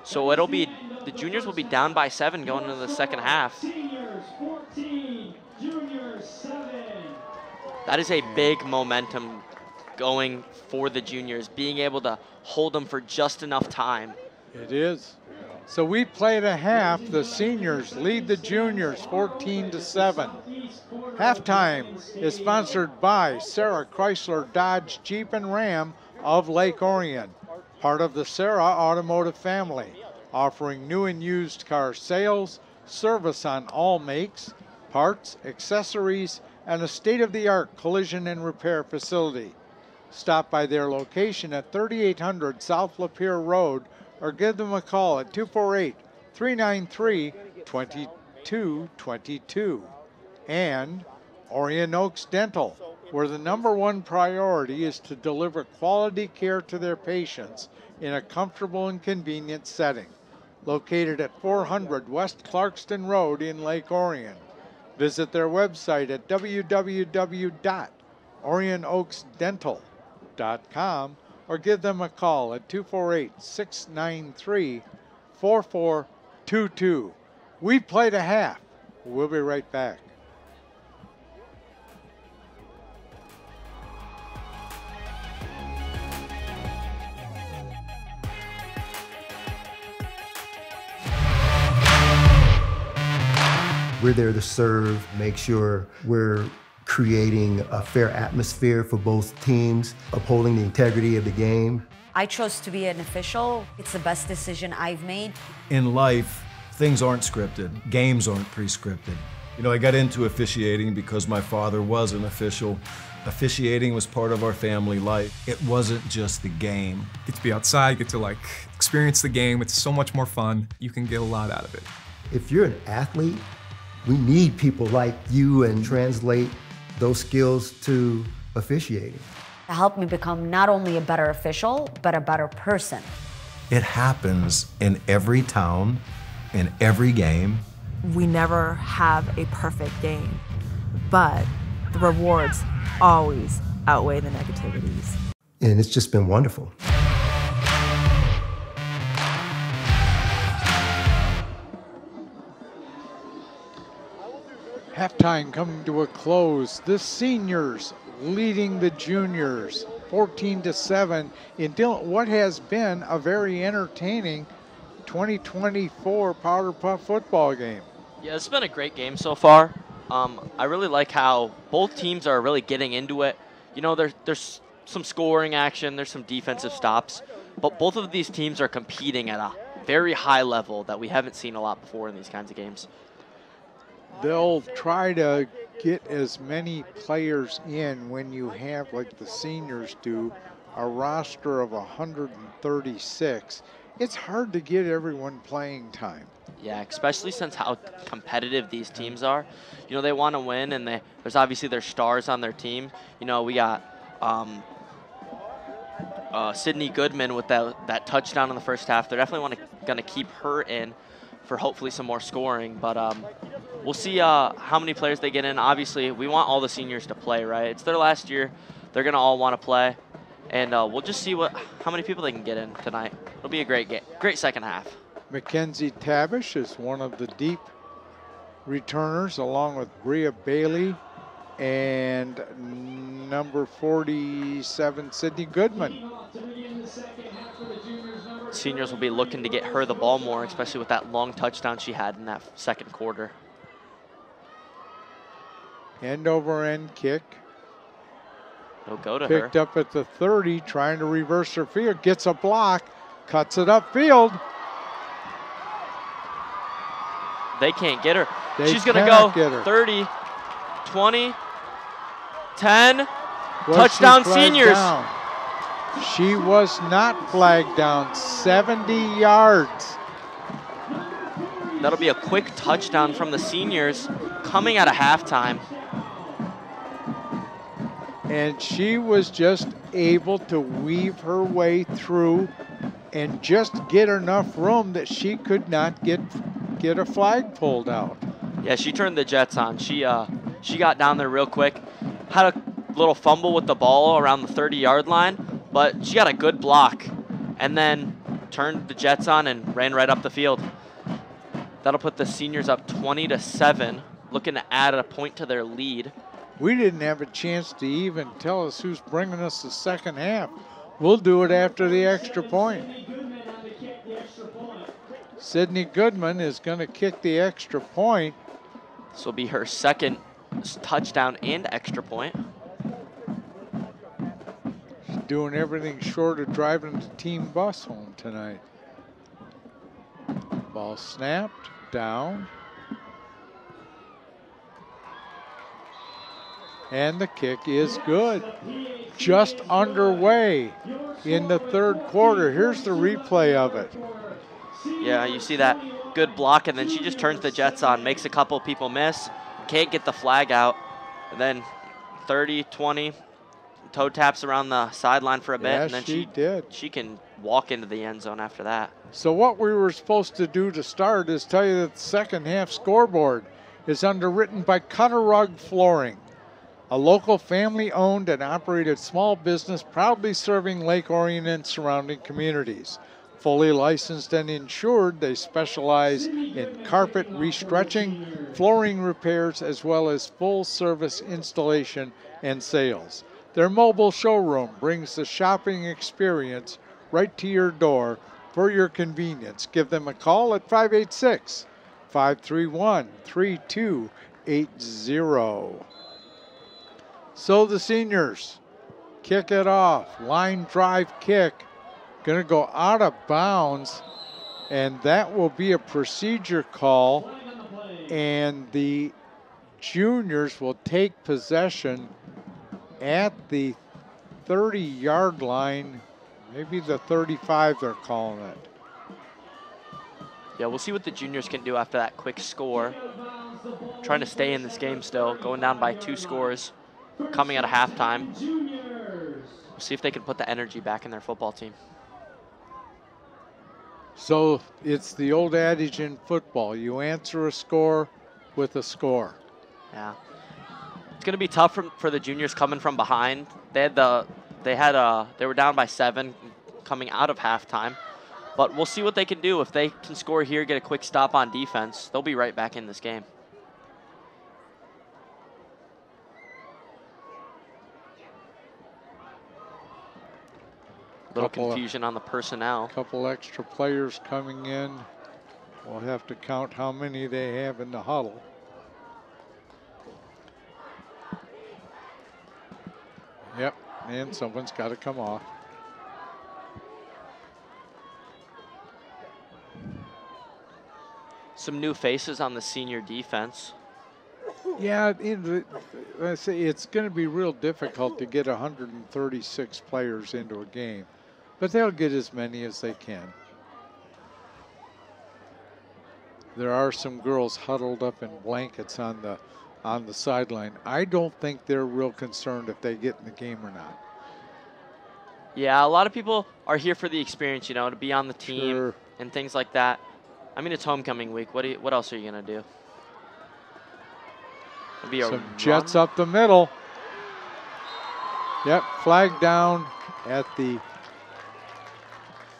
So it'll be, the juniors will be down by seven going into the second half. Seniors 14, juniors 7. That is a big momentum going for the juniors, being able to hold them for just enough time. It is. So we played a half. The seniors lead the juniors 14 to 7. Halftime is sponsored by Sarah Chrysler Dodge Jeep and Ram of Lake Orion, part of the Sarah Automotive family, offering new and used car sales, service on all makes, parts, accessories, and a state-of-the-art collision and repair facility. Stop by their location at 3800 South Lapeer Road or give them a call at 248 393 2222. And Orion Oaks Dental, where the number one priority is to deliver quality care to their patients in a comfortable and convenient setting. Located at 400 West Clarkston Road in Lake Orion. Visit their website at www.orionoaksdental.com or give them a call at 248 693 4422. We played a half. We'll be right back. We're there to serve, make sure we're creating a fair atmosphere for both teams, upholding the integrity of the game. I chose to be an official. It's the best decision I've made. in life, things aren't scripted, games aren't pre scripted. You know, I got into officiating because my father was an official. Officiating was part of our family life. It wasn't just the game. get to be outside, get to like experience the game. It's so much more fun. You can get a lot out of it. If you're an athlete, we need people like you and translate those skills to officiating. It helped me become not only a better official, but a better person. It happens in every town, in every game. we never have a perfect game, but the rewards always outweigh the negativities. And it's just been wonderful. Halftime coming to a close. The seniors leading the juniors 14 to 7 in what has been a very entertaining 2024 Powder Puff football game. Yeah, it's been a great game so far. Um, I really like how both teams are really getting into it. You know, there's there's some scoring action, there's some defensive stops, but both of these teams are competing at a very high level that we haven't seen a lot before in these kinds of games. They'll try to get as many players in when you have, like the seniors do, a roster of 136. It's hard to get everyone playing time. Yeah, especially since how competitive these teams are. You know, they want to win, and they, there's obviously their stars on their team. You know, we got um, uh, Sydney Goodman with that, that touchdown in the first half. They're definitely to keep her in for hopefully some more scoring. But um, we'll see uh, how many players they get in. Obviously, we want all the seniors to play, right? It's their last year. They're going to all want to play. And uh, we'll just see what how many people they can get in tonight. It'll be a great game, great second half. Mackenzie Tabish is one of the deep returners, along with Bria Bailey and number 47, Sydney Goodman. Seniors will be looking to get her the ball more, especially with that long touchdown she had in that second quarter. End over end kick. Go to Picked her. up at the 30, trying to reverse her field. Gets a block, cuts it upfield. They can't get her. They She's going to go get her. 30, 20, 10. Was Touchdown seniors. down? She was not flagged down. 70 yards. That'll be a quick touchdown from the seniors coming out of halftime. And she was just able to weave her way through and just get enough room that she could not get get a flag pulled out. Yeah, she turned the Jets on. She uh, she got down there real quick, had a little fumble with the ball around the 30-yard line, but she got a good block, and then turned the Jets on and ran right up the field. That'll put the seniors up 20 to seven, looking to add a point to their lead. We didn't have a chance to even tell us who's bringing us the second half. We'll do it after the extra point. Sydney Goodman is going to kick the extra point. This will be her second touchdown and extra point. Doing everything short of driving the team bus home tonight. Ball snapped, down. And the kick is good. Just underway in the third quarter. Here's the replay of it. Yeah, you see that good block, and then she just turns the Jets on, makes a couple people miss, can't get the flag out, and then 30, 20, toe taps around the sideline for a bit, Yeah, and then she she did. she can walk into the end zone after that. So what we were supposed to do to start is tell you that the second half scoreboard is underwritten by Cutter Rug Flooring, a local family-owned and operated small business proudly serving Lake Orion and surrounding communities. Fully licensed and insured, they specialize in carpet restretching, flooring repairs, as well as full-service installation and sales. Their mobile showroom brings the shopping experience right to your door for your convenience. Give them a call at 586 531 3280. So the seniors kick it off. Line drive kick. Going to go out of bounds, and that will be a procedure call. And the juniors will take possession at the 30 yard line, maybe the 35 they're calling it. Yeah, we'll see what the juniors can do after that quick score. Trying to stay in this game still, going down by two scores, coming out of halftime. We'll see if they can put the energy back in their football team. So it's the old adage in football you answer a score with a score. Yeah it's going to be tough for, for the juniors coming from behind. They had the they had a they were down by seven coming out of halftime, but we'll see what they can do if they can score here, get a quick stop on defense. They'll be right back in this game. Little couple confusion of, on the personnel. A couple extra players coming in. We'll have to count how many they have in the huddle. Yep, and someone's got to come off. Some new faces on the senior defense. Yeah, in the, I say it's going to be real difficult to get 136 players into a game, but they'll get as many as they can. There are some girls huddled up in blankets on the on the sideline. I don't think they're real concerned if they get in the game or not. Yeah, a lot of people are here for the experience, you know, to be on the team Sure. and things like that. I mean, it's homecoming week. What do you, what else are you gonna do? It'll be a Some jets up the middle. Yep, flag down at the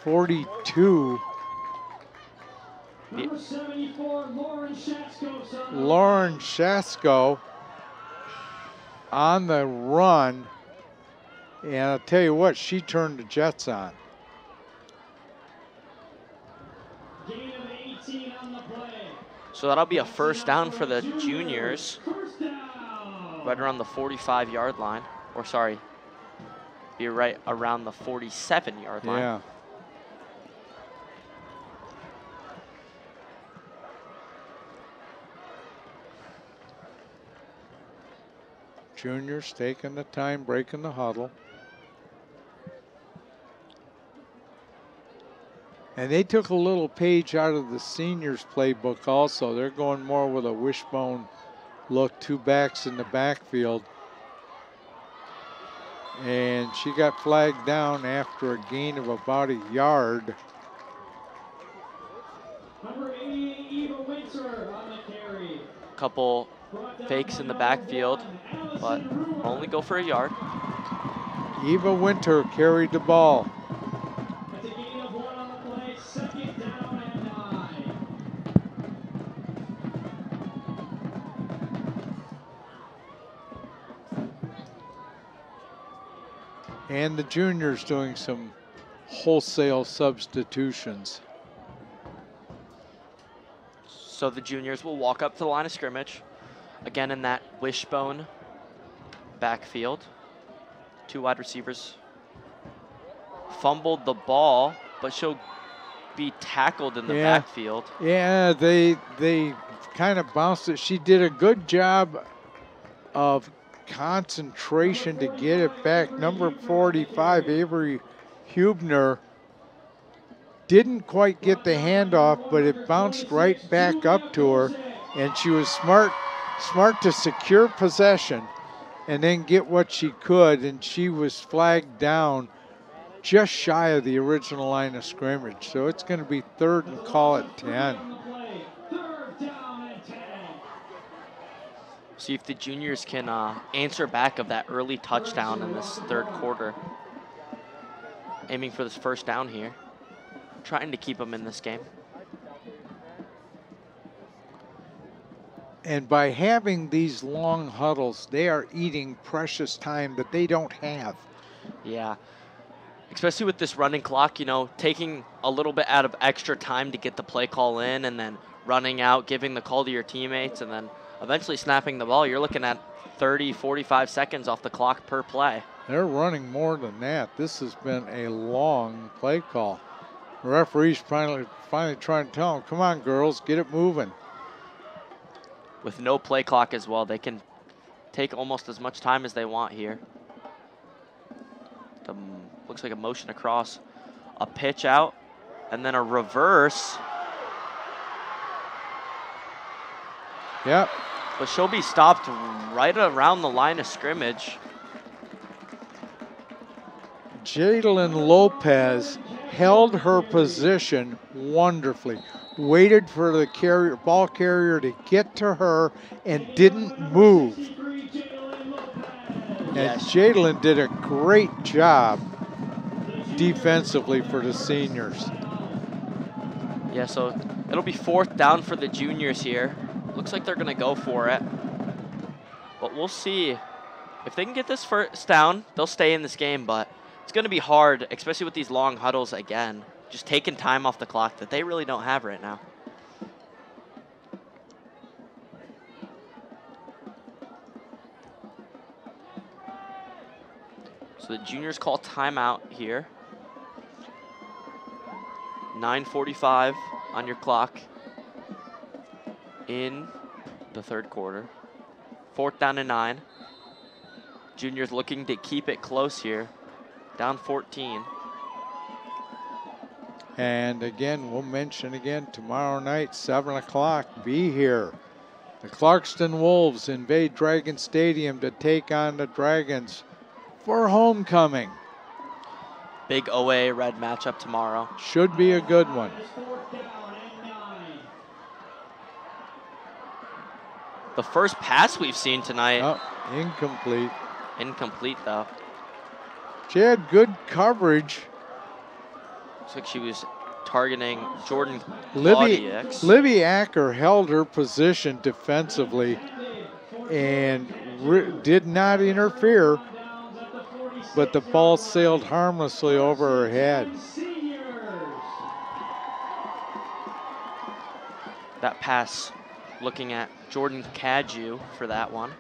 42. Number 74, Lauren Shaskos on the Lauren Shasko on the run. And I'll tell you what, she turned the Jets on. gain of 18 on the play. So that'll be a first down for the juniors, right around the 45 yard line. Or sorry, be right around the 47 yard line. Yeah. Juniors taking the time, breaking the huddle. And they took a little page out of the seniors playbook also. They're going more with a wishbone look, two backs in the backfield. And she got flagged down after a gain of about a yard. Number 88, Eva Winter on the carry. Couple Brought down fakes in the backfield, but only go for a yard. Eva Winter carried the ball. That's a gain of one on the play. Second down and nine. And the juniors doing some wholesale substitutions. So the juniors will walk up to the line of scrimmage, again in that wishbone backfield. Two wide receivers fumbled the ball, but she'll be tackled in the Yeah. backfield. Yeah, they they kind of bounced it. She did a good job of concentration to get it back. Number 45, Avery Hubner, didn't quite get the handoff, but it bounced right back up to her, and she was smart smart to secure possession and then get what she could, and she was flagged down just shy of the original line of scrimmage. So it's going to be third and call it 10. On the play. Third down and 10. See if the juniors can uh, answer back of that early touchdown in this third quarter. Aiming for this first down here. Trying to keep them in this game. And by having these long huddles, they are eating precious time that they don't have. Yeah. Especially with this running clock, you know, taking a little bit out of extra time to get the play call in and then running out, giving the call to your teammates, and then eventually snapping the ball. You're looking at 30, 45 seconds off the clock per play. They're running more than that. This has been a long play call. The referee's finally finally trying to tell them, come on, girls, get it moving. With no play clock as well, they can take almost as much time as they want here. The, looks like a motion across, a pitch out, and then a reverse. Yep. But she'll be stopped right around the line of scrimmage. Jadalyn Lopez held her position wonderfully. Waited for the carrier, ball carrier to get to her and didn't move. 63, Jalen Lopez. And Yes. Did a great job defensively for the seniors. Yeah, so it'll be fourth down for the juniors here. Looks like they're going to go for it. But we'll see. If they can get this first down, they'll stay in this game. But it's going to be hard, especially with these long huddles again, just taking time off the clock that they really don't have right now. So the juniors call timeout here. 9.45 on your clock in the third quarter. Fourth down and nine. Juniors looking to keep it close here. Down 14. And again, we'll mention again tomorrow night, 7 o'clock, be here. The Clarkston Wolves invade Dragon Stadium to take on the Dragons for homecoming. Big OAA red matchup tomorrow. Should be a good one. The first pass we've seen tonight. Oh, incomplete. Incomplete though. She had good coverage. Looks like she was targeting Jordan Libby. Livy Acker held her position defensively and did not interfere, but the ball sailed harmlessly over her head. That pass, looking at Jordan Cadu for that one.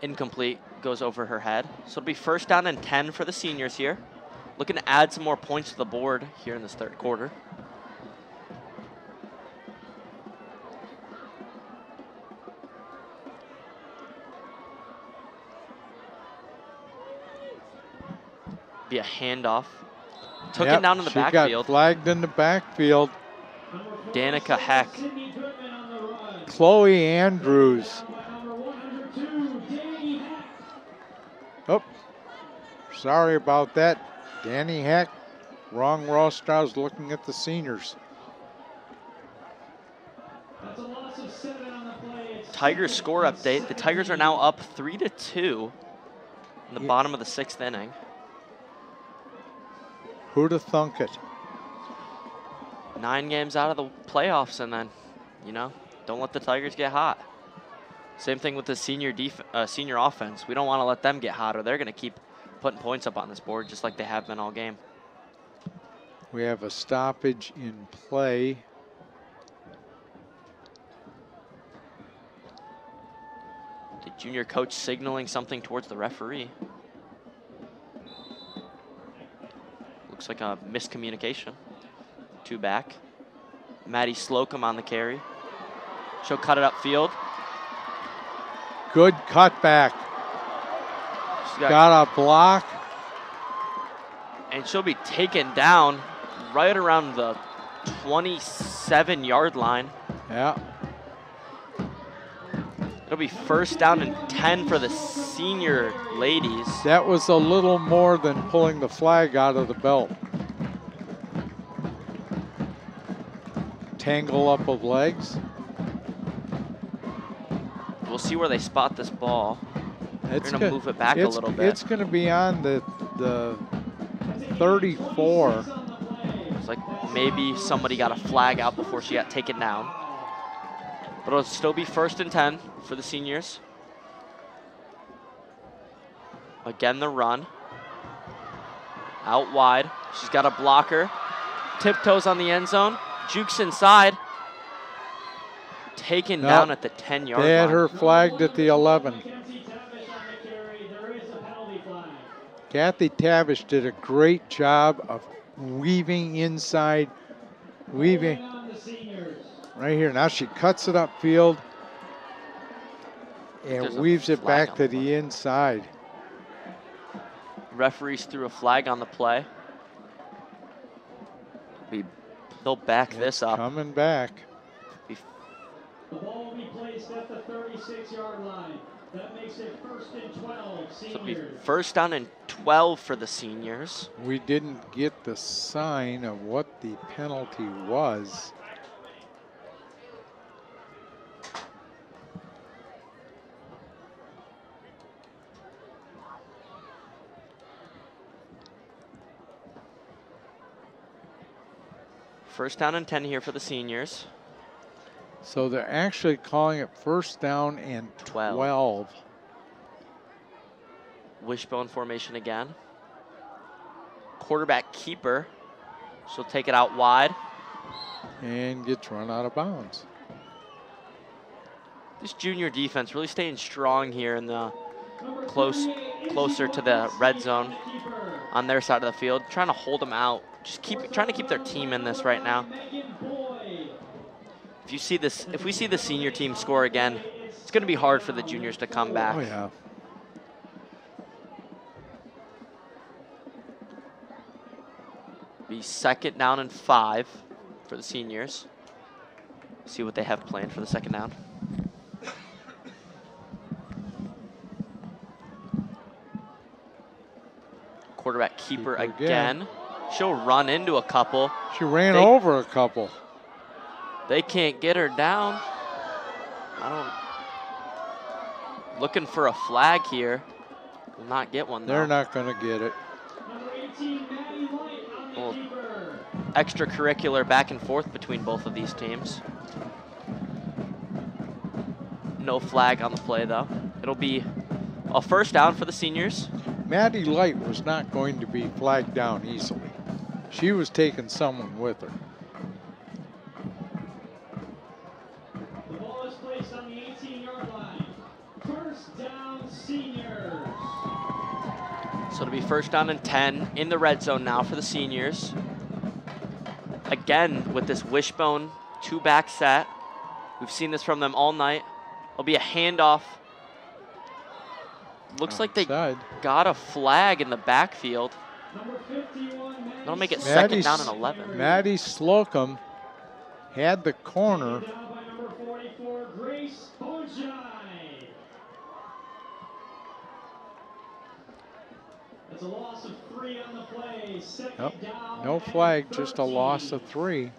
Incomplete, goes over her head. So it'll be first down and 10 for the seniors here. Looking to add some more points to the board here in this third quarter. Be a handoff. Took Yep, it down in the she got flagged in the backfield. Danica Heck. Chloe Andrews. Oh, sorry about that. Danny Heck, wrong. I looking at the seniors. Tigers score update. The Tigers are now up three to two in the Yeah. bottom of the sixth inning. Who'd have thunk it? Nine games out of the playoffs, and then, you know, don't let the Tigers get hot. Same thing with the senior def- uh, senior offense. We don't want to let them get hot, or they're going to keep putting points up on this board just like they have been all game. We have a stoppage in play. The junior coach signaling something towards the referee. Looks like a miscommunication. Two back. Maddie Slocum on the carry. She'll cut it upfield. Good cutback. Got, Got a block. and she'll be taken down right around the 27 yard line. Yeah. It'll be first down and 10 for the senior ladies. That was a little more than pulling the flag out of the belt. Tangle up of legs. We'll see where they spot this ball. It's gonna move it back a little bit. It's going to be on the the 34. It's like maybe somebody got a flag out before she got taken down. But it'll still be first and 10 for the seniors. Again, the run. Out wide. She's got a blocker. Tiptoes on the end zone. Jukes inside. Taken No, down at the 10 yard line. They had her flagged at the 11. Kathy Tavish did a great job of weaving inside, weaving right here. Now she cuts it upfield and There's weaves it back to the inside. Referees threw a flag on the play. We, they'll back this up. Coming back. Be- The ball will be placed at the 36 yard line. That makes it first and 12, So it'll be first down and 12 for the seniors. We didn't get the sign of what the penalty was. First down and 10 here for the seniors. So they're actually calling it first down and 12. 12. Wishbone formation again. quarterback keeper. She'll take it out wide. And gets run out of bounds. This junior defense really staying strong here in the close, closer to the red zone on their side of the field, trying to hold them out. Just keep trying to keep their team in this right now. If you see this, if we see the senior team score again, it's going to be hard for the juniors to come back. Oh, yeah. Be second down and five for the seniors. See what they have planned for the second down. Quarterback keeper, Keeper again. again. She'll run into a couple. She ran They- over a couple. They can't get her down. I don't. Looking for a flag here. Will not get one though. They're not going to get it. Well, extracurricular back and forth between both of these teams. No flag on the play though. It'll be a first down for the seniors. Maddie Light was not going to be flagged down easily. She was taking someone with her. So it'll be first down and 10 in the red zone now for the seniors. Again, with this wishbone two back set. We've seen this from them all night. It'll be a handoff. Looks oh, like they got a flag in the backfield. Number 51, That'll make it Maddie second down and 11. Maddie Slocum had the corner. down by number 44, Grace Hojai. That's a loss of three on the play. Second No flag, just a loss of three.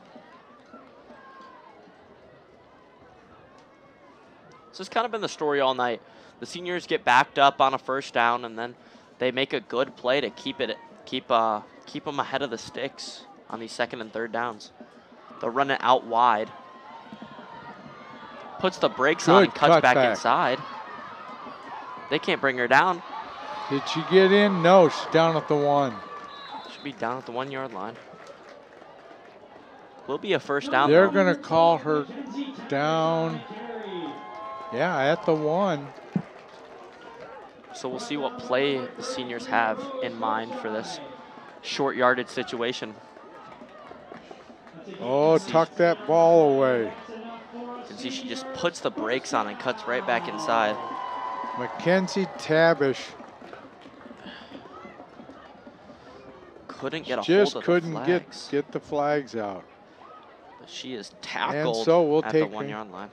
So it's kind of been the story all night. The seniors get backed up on a first down, and then they make a good play to keep it, keep uh, keep them ahead of the sticks on these second and third downs. They'll run it out wide. Puts the brakes on and cuts back cutback. inside. They can't bring her down. Did she get in? No, she's down at the one. Should be down at the one yard line. Will be a first down. They're going to call her down. Yeah, at the one. So we'll see what play the seniors have in mind for this short yardage situation. Oh, tuck that ball away. You can see she just puts the brakes on and cuts right back inside. Mackenzie Tabish Couldn't get a just hold of couldn't the get flags. get the flags out. But she is tackled so we'll at the one yard line.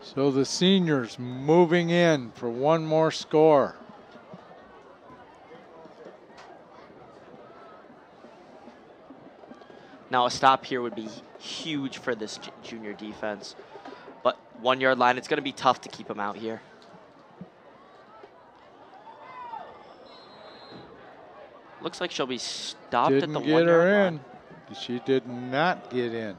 So the seniors moving in for one more score. Now a stop here would be huge for this junior defense. One yard line, it's going to be tough to keep them out here. Looks like she'll be stopped Didn't at the get one her yard in. line. She did not get in.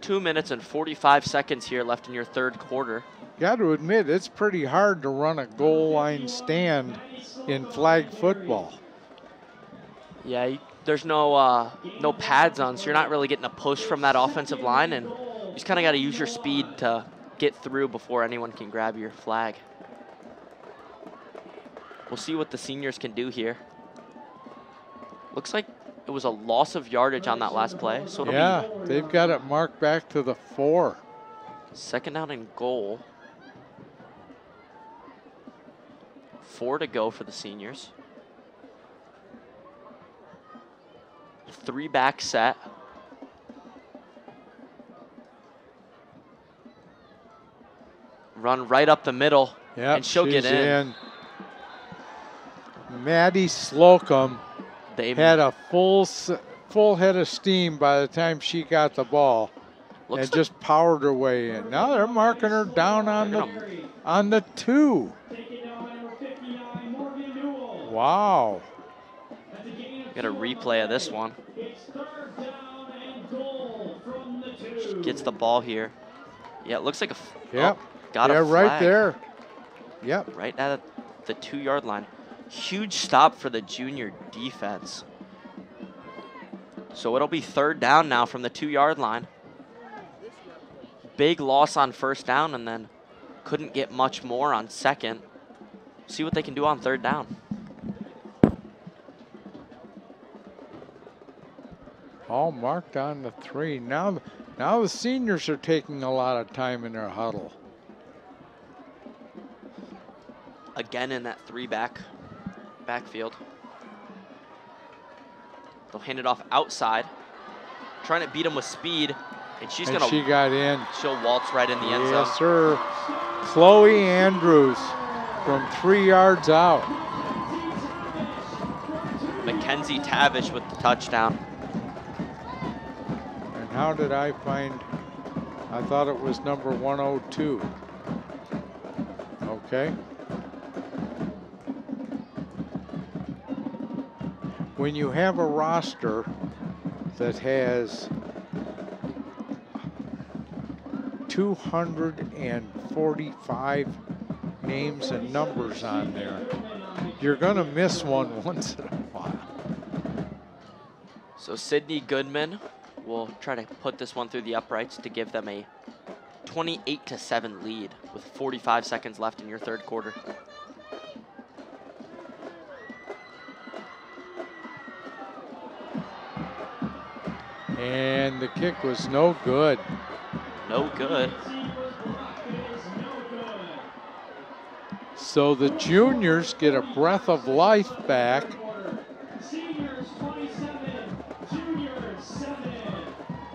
Two minutes and 45 seconds here left in your third quarter. Got to admit, it's pretty hard to run a goal line stand in flag football. Yeah, there's no uh, no pads on, so you're not really getting a push from that offensive line, and you just kind of got to use your speed to get through before anyone can grab your flag. We'll see what the seniors can do here. Looks like it was a loss of yardage on that last play, so it'll Yeah, they've got it marked back to the four. second down and goal. Four to go for the seniors. Three back set. Run right up the middle, Yeah, and she'll get she's in. Maddie Slocum They had a full full head of steam by the time she got the ball, looks and like just powered her way in. Now they're marking her down on the on the two. Taken down by number 59, Morgan Newell. Wow. That's a gain of got a replay of this one. It's third down and goal from the Gets the ball here. Yeah, it looks like a. Oh, yep. Oh, got yeah, a right there. Yep. Right at the two yard line. Huge stop for the junior defense. So it'll be third down now from the two yard line. Big loss on first down and then couldn't get much more on second. See what they can do on third down. All marked on the three. Now, now the seniors are taking a lot of time in their huddle. Again in that three back backfield. They'll hand it off outside. Trying to beat him with speed. And she's and gonna she got in. she'll waltz right in the end zone. Yes, sir. Chloe Andrews from three yards out. Mackenzie Tavish with the touchdown. How did I find? I thought it was number 102. Okay. When you have a roster that has 245 names and numbers on there, you're going to miss one once in a while. So Sydney Goodman will try to put this one through the uprights to give them a 28 to 7 lead with 45 seconds left in your third quarter. And the kick was no good. No good. So the juniors get a breath of life back.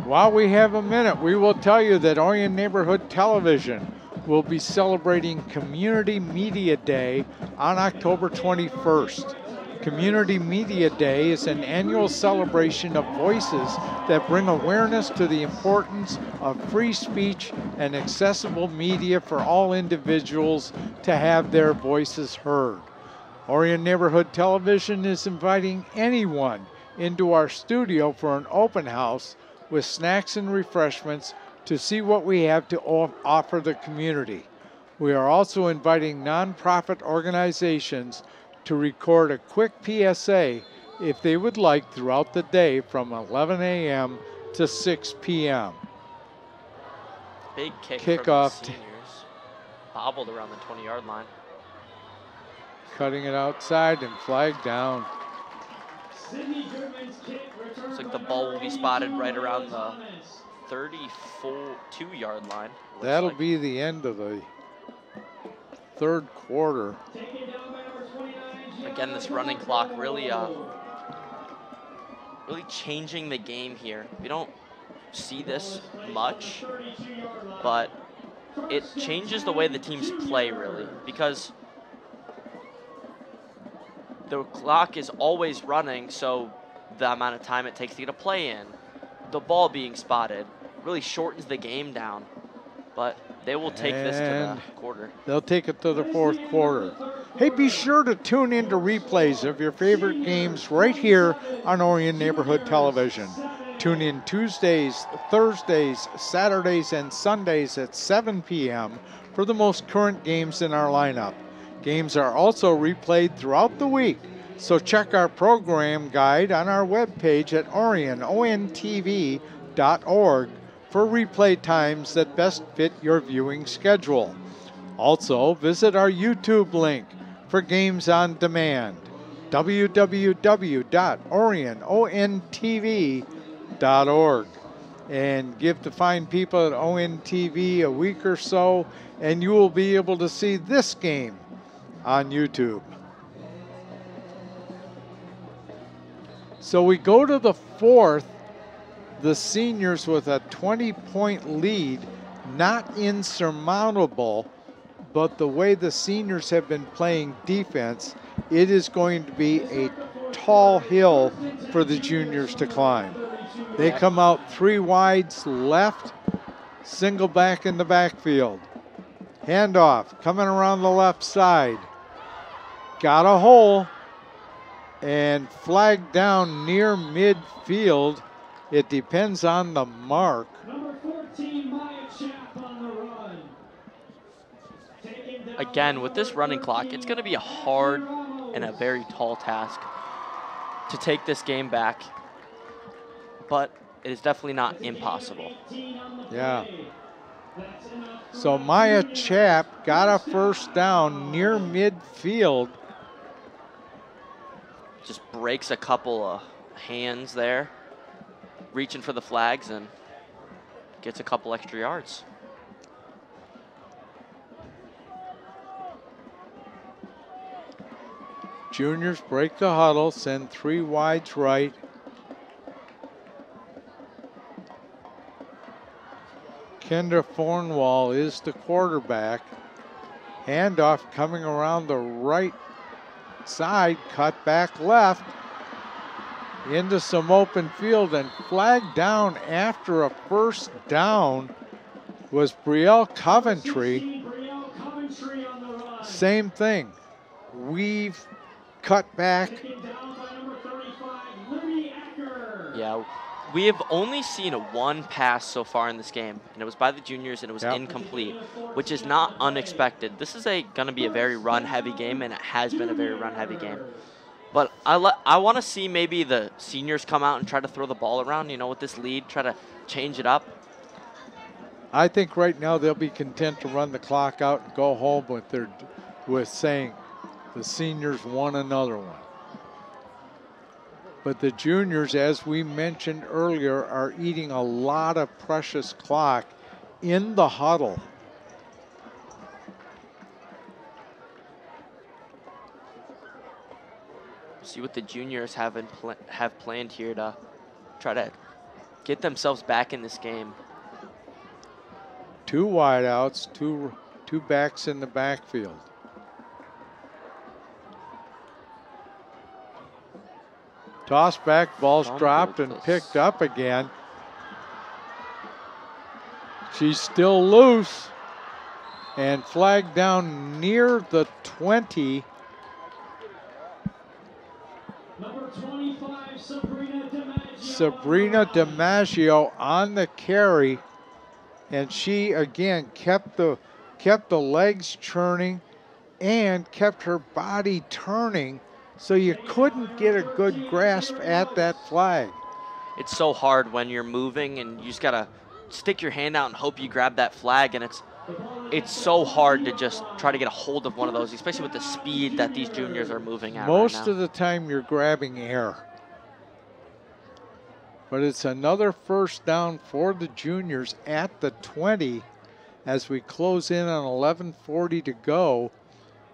While we have a minute, we will tell you that Orion Neighborhood Television will be celebrating Community Media Day on October 21st. Community Media Day is an annual celebration of voices that bring awareness to the importance of free speech and accessible media for all individuals to have their voices heard. Orion Neighborhood Television is inviting anyone into our studio for an open house with snacks and refreshments to see what we have to offer the community. We are also inviting nonprofit organizations to record a quick PSA if they would like throughout the day from 11 a.m. to 6 p.m. Big kick Kickoff. from the seniors. Bobbled around the 20 yard line. Cutting it outside and flag down. Sydney Goodman's kick return Looks like the ball will be spotted right around the Thomas. 34 two yard line. That'll like. be the end of the third quarter. Taken down by number 29, Again, this running clock really, uh, really changing the game here. We don't see this much, but it changes the way the teams play really because the clock is always running, so the amount of time it takes to get a play in, the ball being spotted, really shortens the game down. But they will take this to And- the quarter. They'll take it to the fourth quarter. Hey, be sure to tune into replays of your favorite games right here on Orion Neighborhood Television. Tune in Tuesdays, Thursdays, Saturdays, and Sundays at 7 p.m. for the most current games in our lineup. Games are also replayed throughout the week, so check our program guide on our webpage at orionontv.org for replay times that best fit your viewing schedule. Also, visit our YouTube link for games on demand www.orionontv.org and give the fine people at ONTV a week or so, and you will be able to see this game on YouTube. So we go to the fourth, the seniors with a 20 point lead, not insurmountable, but the way the seniors have been playing defense, it is going to be a tall hill for the juniors to climb. They come out three wides left, single back in the backfield. Handoff coming around the left side. Got a hole and flagged down near midfield. It depends on the mark. Again, with this running clock, it's going to be a hard and a very tall task to take this game back. But it is definitely not impossible. Yeah. So Maya Chap got a first down near midfield just breaks a couple of hands there, reaching for the flags and gets a couple extra yards. Juniors break the huddle, send three wides right. Kendra Fornwall is the quarterback. Handoff coming around the right side, cut back left into some open field and flagged down after a first down was Brielle Coventry. Same thing. Weave, cut back. Yeah, we have only seen a one pass so far in this game, and it was by the juniors, and it was Yep. incomplete, which is not unexpected. This is a going to be a very run-heavy game, and it has been a very run-heavy game. But I I want to see maybe the seniors come out and try to throw the ball around. You know, with this lead, try to change it up. I think right now they'll be content to run the clock out and go home with their with saying the seniors won another one. But the juniors, as we mentioned earlier, are eating a lot of precious clock in the huddle. See what the juniors have in pl- have planned here to try to get themselves back in this game. Two wideouts, two two backs in the backfield. Toss back, ball's dropped and picked up again. She's still loose and flagged down near the 20. Number 25, Sabrina DiMaggio. Sabrina DiMaggio on the carry, and she again kept the kept the legs churning and kept her body turning, so you couldn't get a good grasp at that flag. It's so hard when you're moving and you just gotta stick your hand out and hope you grab that flag, and it's it's so hard to just try to get a hold of one of those, especially with the speed that these juniors are moving at. Most right of the time, you're grabbing air. But it's another first down for the juniors at the 20 as we close in on 11:40 to go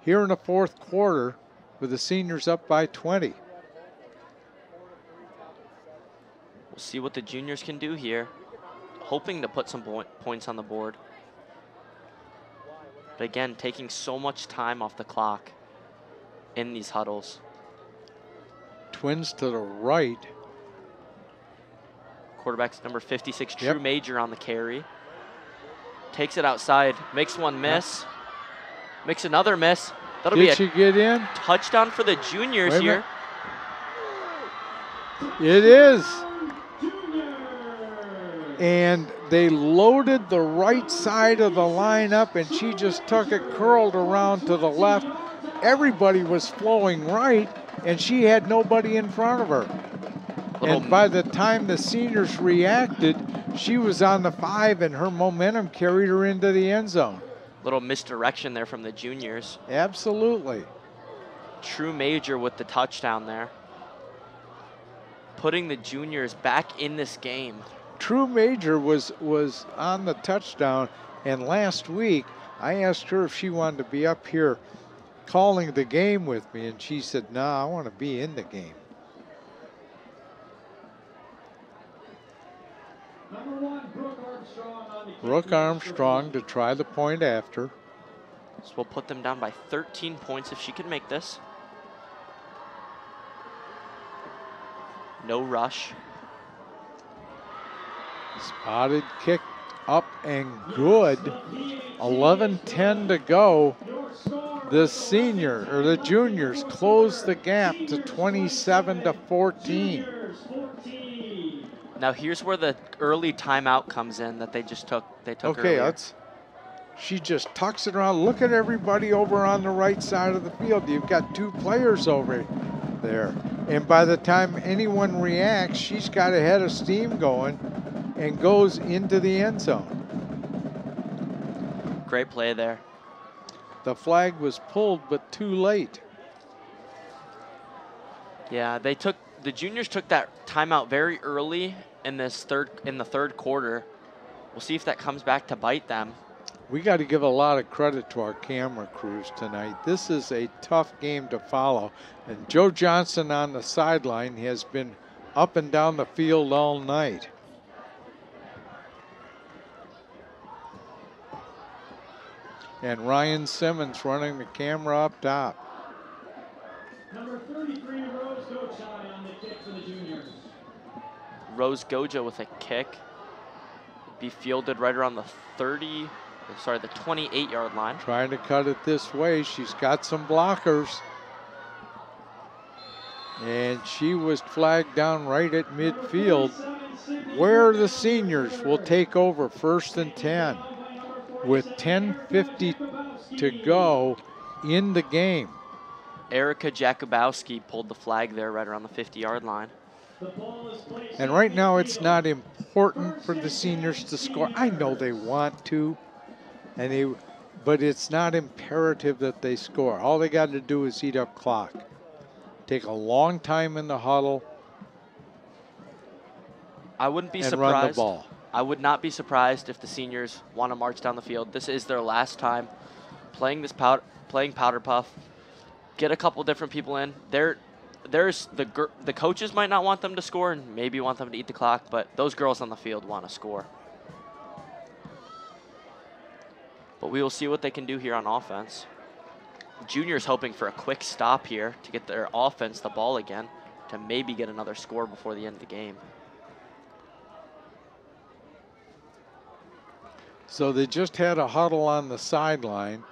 here in the fourth quarter with the seniors up by 20. We'll see what the juniors can do here, hoping to put some point, points on the board. But again, taking so much time off the clock in these huddles. Twins to the right. Quarterback's number 56, True Yep. Major on the carry. Takes it outside, makes one miss, makes another miss. That'll Did be a she get in? touchdown for the juniors Wait here. It is. And they loaded the right side of the lineup, and she just took it curled around to the left. Everybody was flowing right, and she had nobody in front of her. Little- And by the time the seniors reacted, she was on the five, and her momentum carried her into the end zone. Little misdirection there from the juniors. Absolutely. True Major with the touchdown there. Putting the juniors back in this game. True Major was was on the touchdown, and last week I asked her if she wanted to be up here calling the game with me, and she said, "No, I want to be in the game." Number one, Brooke Armstrong on the kick. Brooke Armstrong to try the point after. So we'll put them down by 13 points if she can make this. No rush. Spotted kick up and good. 11-10 to go. The senior or the juniors close the gap to 27 to 14. Now here's where the early timeout comes in that they just took. They took Okay, earlier. let's She just tucks it around. Look at everybody over on the right side of the field. You've got two players over there. And by the time anyone reacts, she's got a head of steam going and goes into the end zone. Great play there. The flag was pulled, but too late. Yeah, they took the juniors took that timeout very early in this third in the third quarter. We'll see if that comes back to bite them. We got to give a lot of credit to our camera crews tonight. This is a tough game to follow. And Joe Johnson on the sideline has been up and down the field all night. And Ryan Simmons running the camera up top. Number 33, Rose Gochai on the kick for the juniors. Rose Goja with a kick. Be fielded right around the 30, sorry, the 28 yard line. Trying to cut it this way. She's got some blockers. And she was flagged down right at midfield, where the seniors will take over first and 10 with 10.50 to go in the game. Erica Jakubowski pulled the flag there right around the 50 yard line. And right now, it's not important for the seniors to score. I know they want to, and they, but it's not imperative that they score. All they got to do is eat up clock. Take a long time in the huddle. I wouldn't be and surprised. run the ball. I would not be surprised if the seniors want to march down the field. This is their last time playing this powder, playing powder puff. Get a couple different people in. They're there's the the coaches might not want them to score and maybe want them to eat the clock, but those girls on the field want to score. But we will see what they can do here on offense. Juniors hoping for a quick stop here to get their offense the ball again to maybe get another score before the end of the game. So they just had a huddle on the sideline.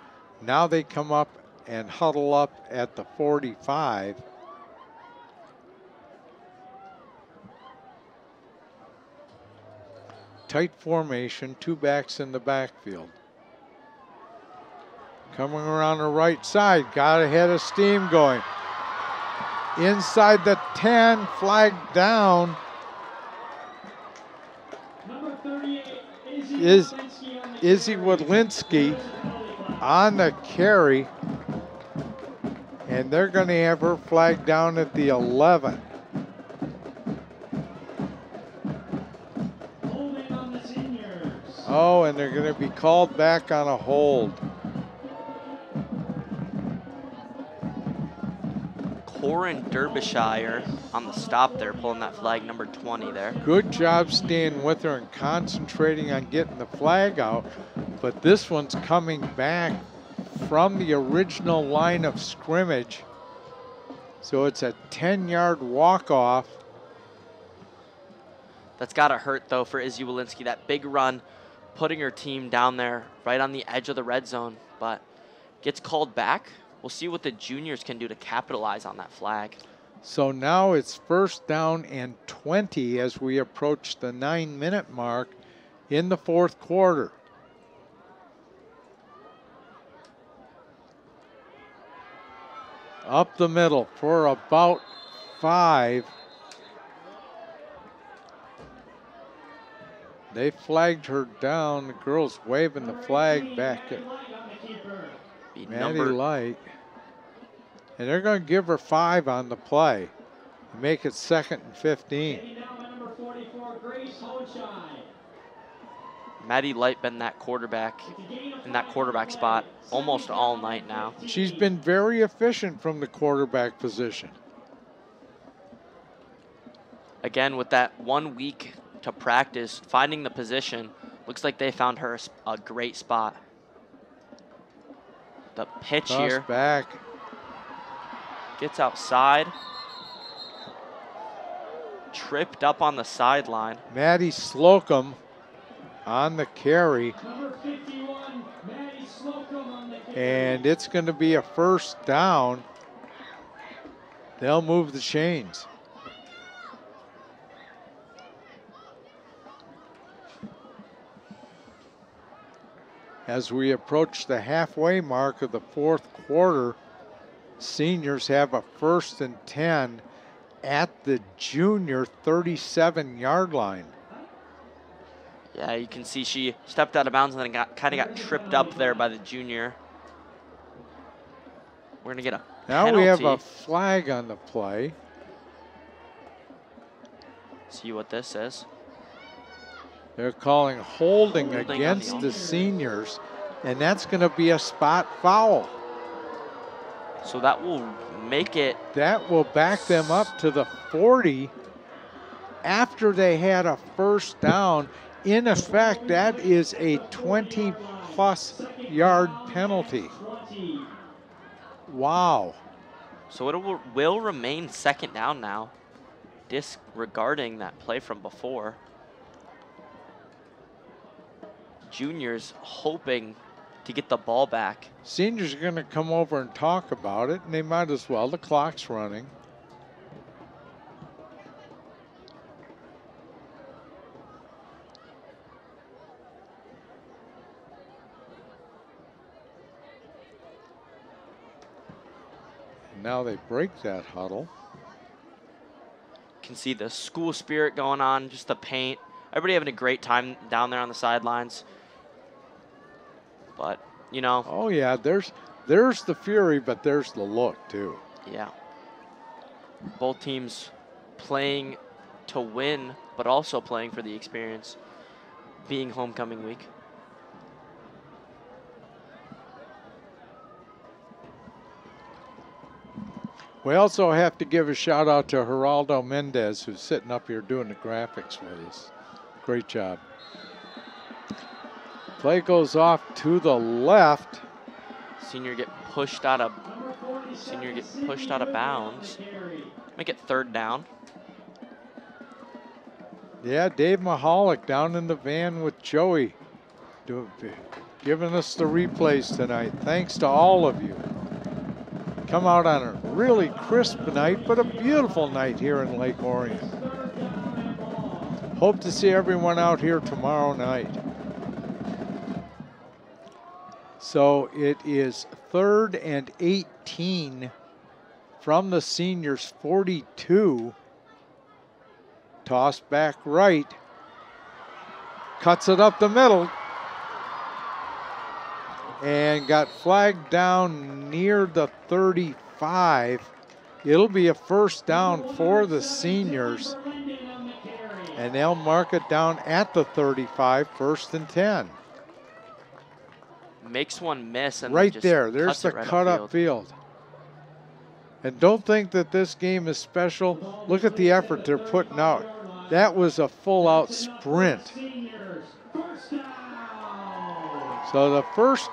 Now they come up and huddle up at the 45. Tight formation, two backs in the backfield. Coming around the right side, got a head of steam going. Inside the 10, flag down. Number 38, Izzy Is Izzy carry. On the carry. And they're going to have her flag down at the 11. Oh, and they're going to be called back on a hold. Corin Derbyshire on the stop there, pulling that flag number 20 there. Good job staying with her and concentrating on getting the flag out. But this one's coming back from the original line of scrimmage. So it's a 10 yard walk off. That's got to hurt, though, for Izzy Walensky. That big run, putting her team down there right on the edge of the red zone, but gets called back. We'll see what the juniors can do to capitalize on that flag. So now it's first down and 20 as we approach the nine minute mark in the fourth quarter. Up the middle for about five. They flagged her down. The girls waving the flag back at Light on the keeper. Be Maddie number Light. And they're going to give her five on the play. Make it second and 15. Heading down by number 44, Grace Hochai. Maddie Light been that quarterback in that quarterback spot almost all night now. She's been very efficient from the quarterback position. Again, with that one week to practice, finding the position, looks like they found her a great spot. The pitch Toss here back. gets outside. Tripped up on the sideline. Maddie Slocum on the carry. Number 51, Maddie Slocum on the kick. And it's going to be a first down. They'll move the chains. As we approach the halfway mark of the fourth quarter, seniors have a first and 10 at the junior 37 yard line. Yeah, you can see she stepped out of bounds and then got kind of got tripped up there by the junior. We're gonna get a now penalty. we have a flag on the play. See what this is. They're calling holding, Holding against the the seniors, and that's going to be a spot foul. So that will make it That will back them up to the 40 after they had a first down. In effect, that is a 20 plus yard penalty. Wow. So it will, will remain second down now, disregarding that play from before. Juniors hoping to get the ball back. Seniors are going to come over and talk about it, and they might as well. The clock's running. Now they break that huddle. Can see the school spirit going on, just the paint. Everybody having a great time down there on the sidelines. But, you know, Oh yeah, there's there's the fury, but there's the look too. yeah. Both teams playing to win, but also playing for the experience, being homecoming week. We also have to give a shout out to Geraldo Mendez, who's sitting up here doing the graphics with us. Great job. Play goes off to the left. Senior get pushed out of senior get pushed out of bounds. Make it third down. Yeah, Dave Mahalik down in the van with Joey, do, giving us the replays tonight. Thanks to all of you. Come out on a really crisp night, but a beautiful night here in Lake Orion. Hope to see everyone out here tomorrow night. So it is third and 18 from the seniors 42. Toss back right. Cuts it up the middle. And got flagged down near the 35. It'll be a first down for the seniors. And they'll mark it down at the 35, first and 10. Makes one miss and Right there. There's the right cut up upfield. field. And don't think that this game is special. Look at the effort they're putting out. That was a full out sprint. So the first,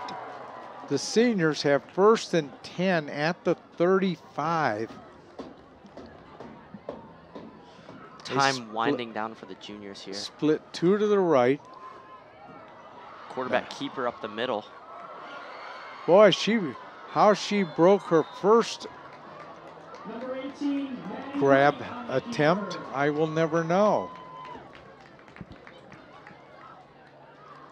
the seniors have first and 10 at the 35. Time split- winding down for the juniors here. Split two to the right. Quarterback keeper up the middle. Boy, she, how she broke her first grab attempt, I will never know.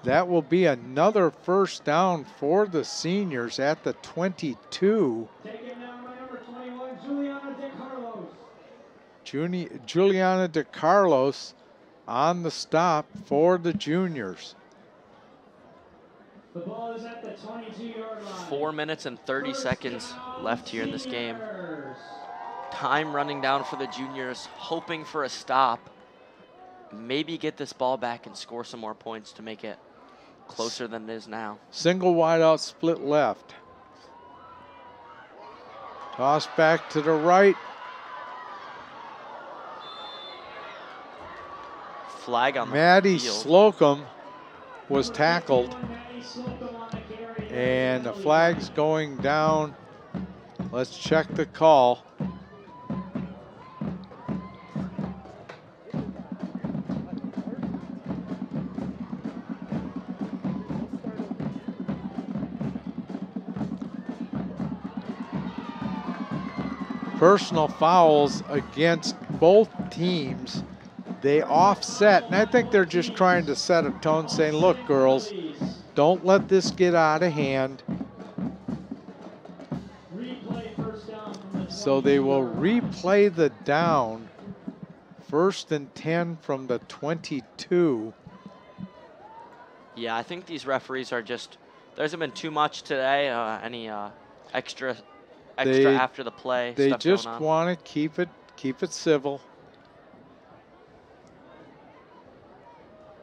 That will be another first down for the seniors at the 22. Juni- Juliana De Carlos on the stop for the juniors. The ball is at the 22-yard line. Four minutes and 30 seconds left here in this game. Time running down for the juniors, hoping for a stop. Maybe get this ball back and score some more points to make it closer than it is now. Single wide out split left. Toss back to the right. Flag on the Maddie. Slocum was tackled. And the flag's going down. Let's check the call. Personal fouls against both teams. They offset, and I think they're just trying to set a tone saying, look, girls, Don't let this get out of hand. So they will replay the down. First and 10 from the 22. Yeah, I think these referees are just. There hasn't been too much today. Uh, any uh, extra, extra They- after the play. They just want to keep it keep it civil.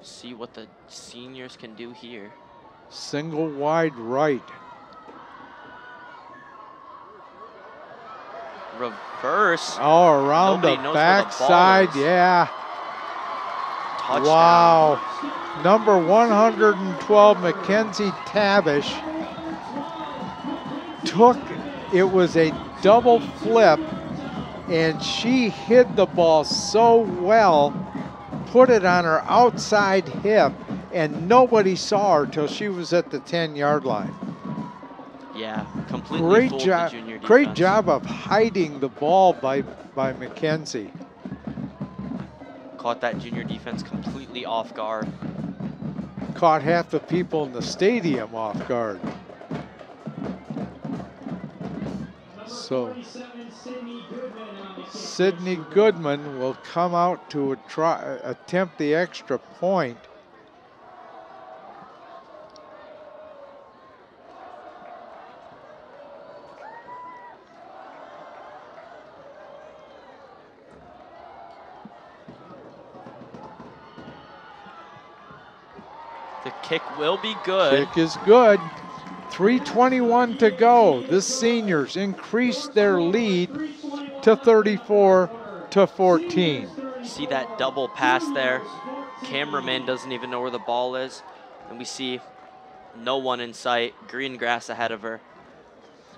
see what the seniors can do here. Single wide right. Reverse Oh, around Nobody the backside. Yeah. touchdown. Wow. Number 112, Mackenzie Tavish, took, it was a double flip, and she hid the ball so well, put it on her outside hip, and nobody saw her till she was at the 10 yard line. Yeah, completely Great job. the junior Great job of hiding the ball by, by McKenzie. Caught that junior defense completely off guard. Caught half the people in the stadium off guard. So Sydney Goodman will come out to a try, attempt the extra point. Kick will be good. Kick is good. 321 to go. The seniors increase their lead to 34 to 14. See that double pass there? Cameraman doesn't even know where the ball is. And we see no one in sight. Green grass ahead of her.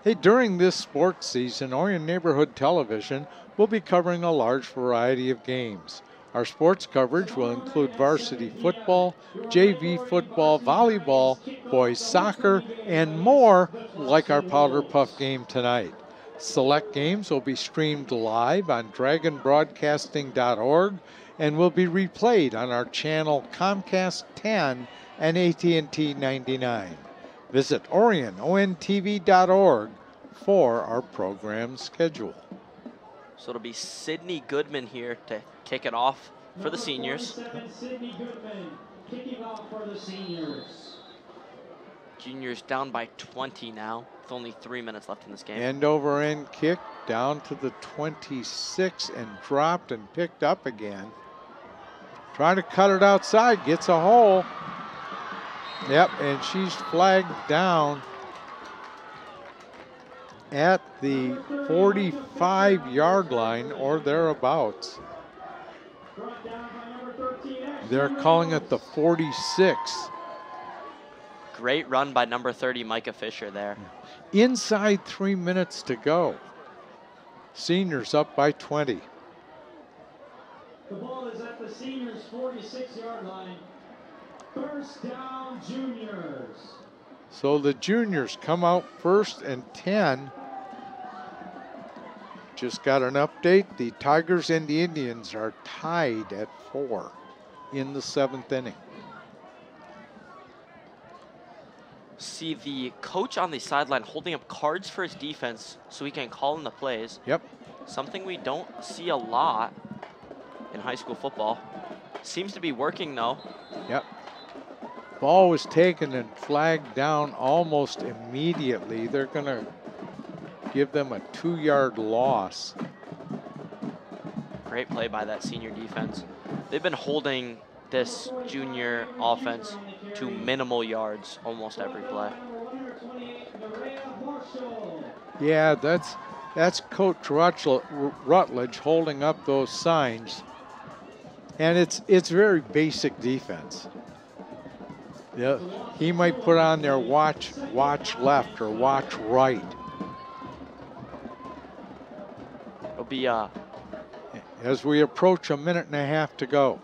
Hey, during this sports season, Orion Neighborhood Television will be covering a large variety of games. Our sports coverage will include varsity football, JV football, volleyball, boys soccer, and more like our Powder Puff game tonight. Select games will be streamed live on dragonbroadcasting.org and will be replayed on our channel Comcast 10 and AT&T 99. Visit orionontv.org for our program schedule. So it'll be Sydney Goodman here to kick it off for the seniors. Juniors down by 20 now, with only three minutes left in this game. End over end kick down to the 26 and dropped and picked up again. Trying to cut it outside, gets a hole. Yep, and she's flagged down at the 45 yard line or thereabouts. They're calling it the 46. Great run by number 30, Micah Fisher there. Inside three minutes to go. Seniors up by 20. The ball is at the seniors' 46 yard line. First down, juniors. So the juniors come out first and 10. Just got an update. The Tigers and the Indians are tied at four in the seventh inning. See the coach on the sideline holding up cards for his defense so he can call in the plays. Yep. Something we don't see a lot in high school football. Seems to be working though. Yep. Ball was taken and flagged down almost immediately. They're going to give them a two yard loss. Great play by that senior defense. They've been holding this junior offense to minimal yards almost every play. Yeah, that's that's Coach Rutledge holding up those signs, and it's it's very basic defense. Yeah, he might put on there watch watch left or watch right. Be uh, As we approach a minute and a half to go.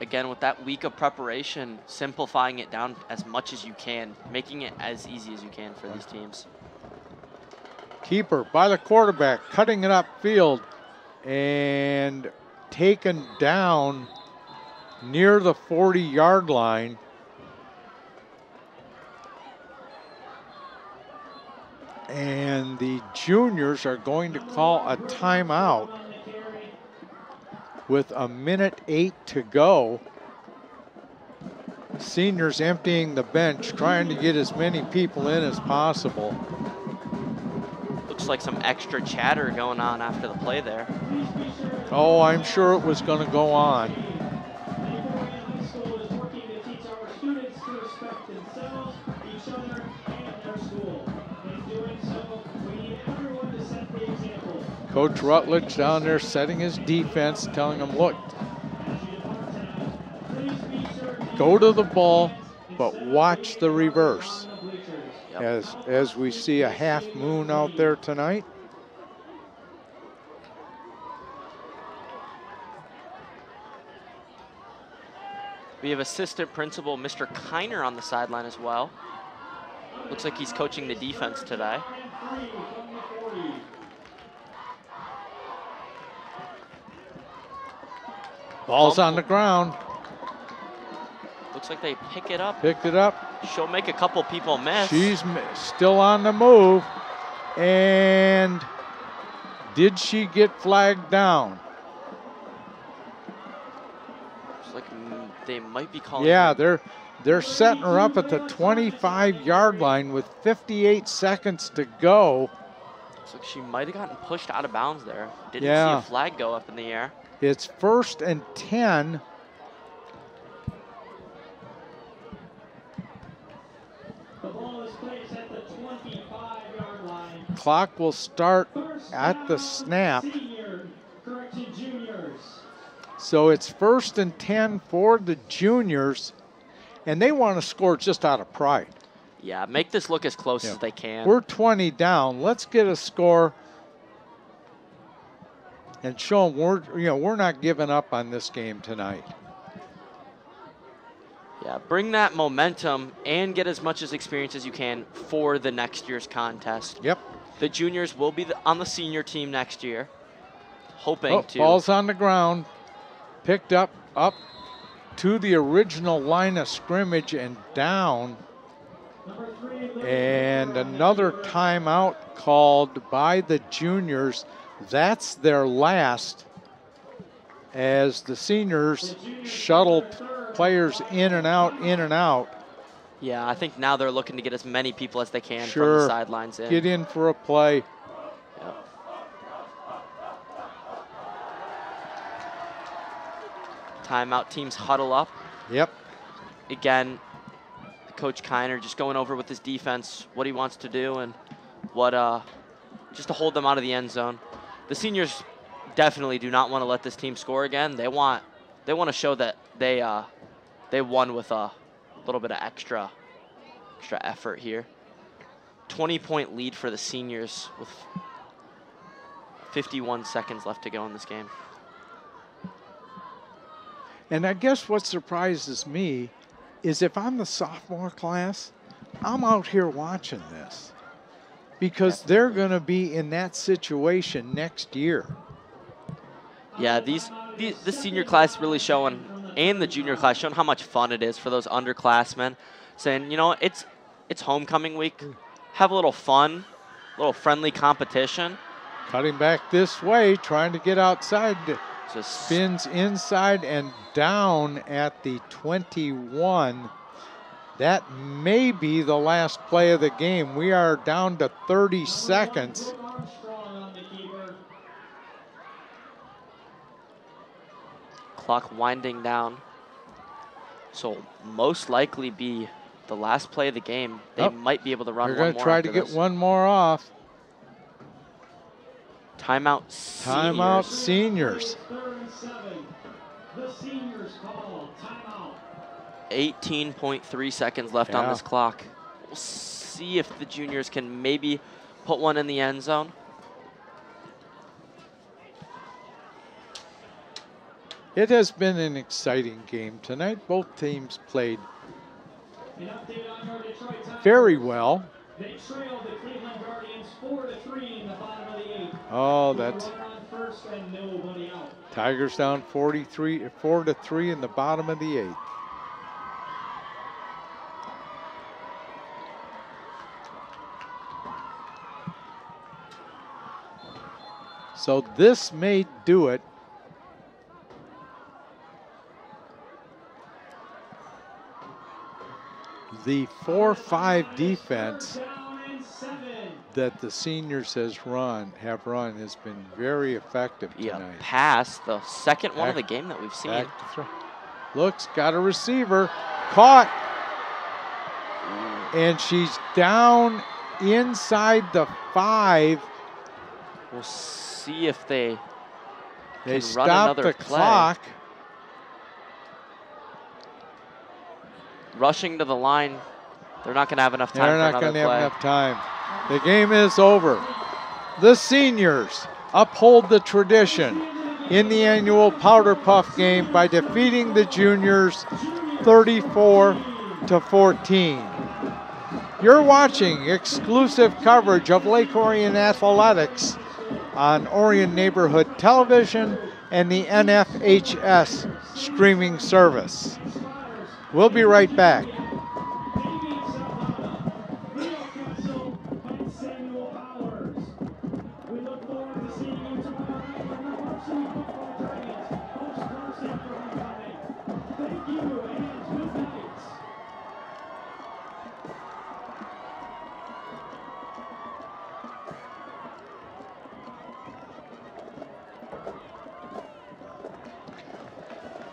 again with that week of preparation, simplifying it down as much as you can, making it as easy as you can for these teams. Keeper by the quarterback, cutting it upfield, and taken down near the 40 yard line. And the juniors are going to call a timeout with a minute eight to go. Seniors emptying the bench, trying to get as many people in as possible. Looks like some extra chatter going on after the play there. Oh, I'm sure it was going to go on. Coach Rutledge down there setting his defense, telling them, look, go to the ball, but watch the reverse. Yep. As, as we see a half moon out there tonight. We have assistant principal Mr. Kiner on the sideline as well. Looks like he's coaching the defense today. Ball's on the ground. Looks like they pick it up. Picked it up. She'll make a couple people miss. She's still on the move. And did she get flagged down? Looks like mm, they might be calling. Yeah, they're they're setting her up at the 25 yard line with 58 seconds to go. Looks like she might have gotten pushed out of bounds there. Didn't see a flag go up in the air. It's first and 10. The ball is placed at the 25-yard line. Clock will start at the snap. So it's first and 10 for the juniors. And they want to score just out of pride. Yeah, make this look as close Yeah. as they can. We're 20 down. Let's get a score and show them we're you know we're not giving up on this game tonight. Yeah, bring that momentum and get as much as experience as you can for the next year's contest. Yep. The juniors will be the, on the senior team next year, hoping Oh, to. ball's on the ground, picked up up to the original line of scrimmage and down. And another timeout called by the juniors. That's their last as the seniors shuttle players in and out, in and out. Yeah, I think now they're looking to get as many people as they can from the sidelines in. Get in for a play. Yep. Timeout teams huddle up. Yep. Again, Coach Kiner just going over with his defense what he wants to do and what uh, just to hold them out of the end zone. The seniors definitely do not want to let this team score again. They want they want to show that they uh, they won with a little bit of extra extra effort here. 20 point lead for the seniors with 51 seconds left to go in this game. And I guess what surprises me is if I'm the sophomore class, I'm out here watching this because they're going to be in that situation next year. Yeah, these, these the senior class really showing, and the junior class showing how much fun it is for those underclassmen. Saying, you know, it's it's homecoming week. Mm. Have a little fun, a little friendly competition. Cutting back this way, trying to get outside, Just spins inside and down at the 21. That may be the last play of the game. We are down to 30 seconds. Armstrong on the keeper. clock winding down. So most likely be the last play of the game. They Yep. might be able to run They're going to try to get this. one more off. Timeout. Timeout seniors. seniors. Third and seven. The seniors call timeout. 18.3 seconds left on this clock. We'll see if the juniors can maybe put one in the end zone. It has been an exciting game tonight. Both teams played An update on your Detroit Tigers. very well. They trail the Cleveland Guardians 4 to 3 in the bottom of the eighth. Oh, that's first and nobody out. Tigers down 43, 4 to 3 in the bottom of the eighth. So this may do it. The 4 5 defense that the seniors has run have run has been very effective Yeah, tonight. pass, the second one of the game that we've seen. Back. Looks got a receiver. Caught. And she's down inside the five. We'll see if they They can run another the play. clock. rushing to the line. They're not going to have enough time They're not going to have enough time. The game is over. The seniors uphold the tradition in the annual Powder Puff game by defeating the juniors 34 to 14. You're watching exclusive coverage of Lake Orion Athletics on Orion Neighborhood Television and the NFHS streaming service. We'll be right back.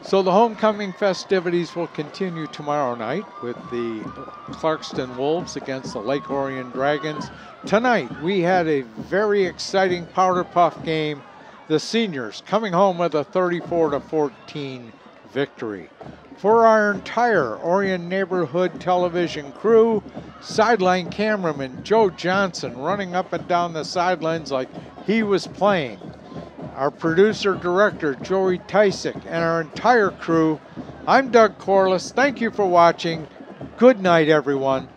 So the homecoming festivities will continue tomorrow night with the Clarkston Wolves against the Lake Orion Dragons. Tonight we had a very exciting powder puff game. The seniors coming home with a 34 to 14 victory. For our entire Orion neighborhood television crew, sideline cameraman Joe Johnson running up and down the sidelines like he was playing our producer director Joey Tysick, and our entire crew. I'm Doug Corliss. Thank you for watching. Good night, everyone.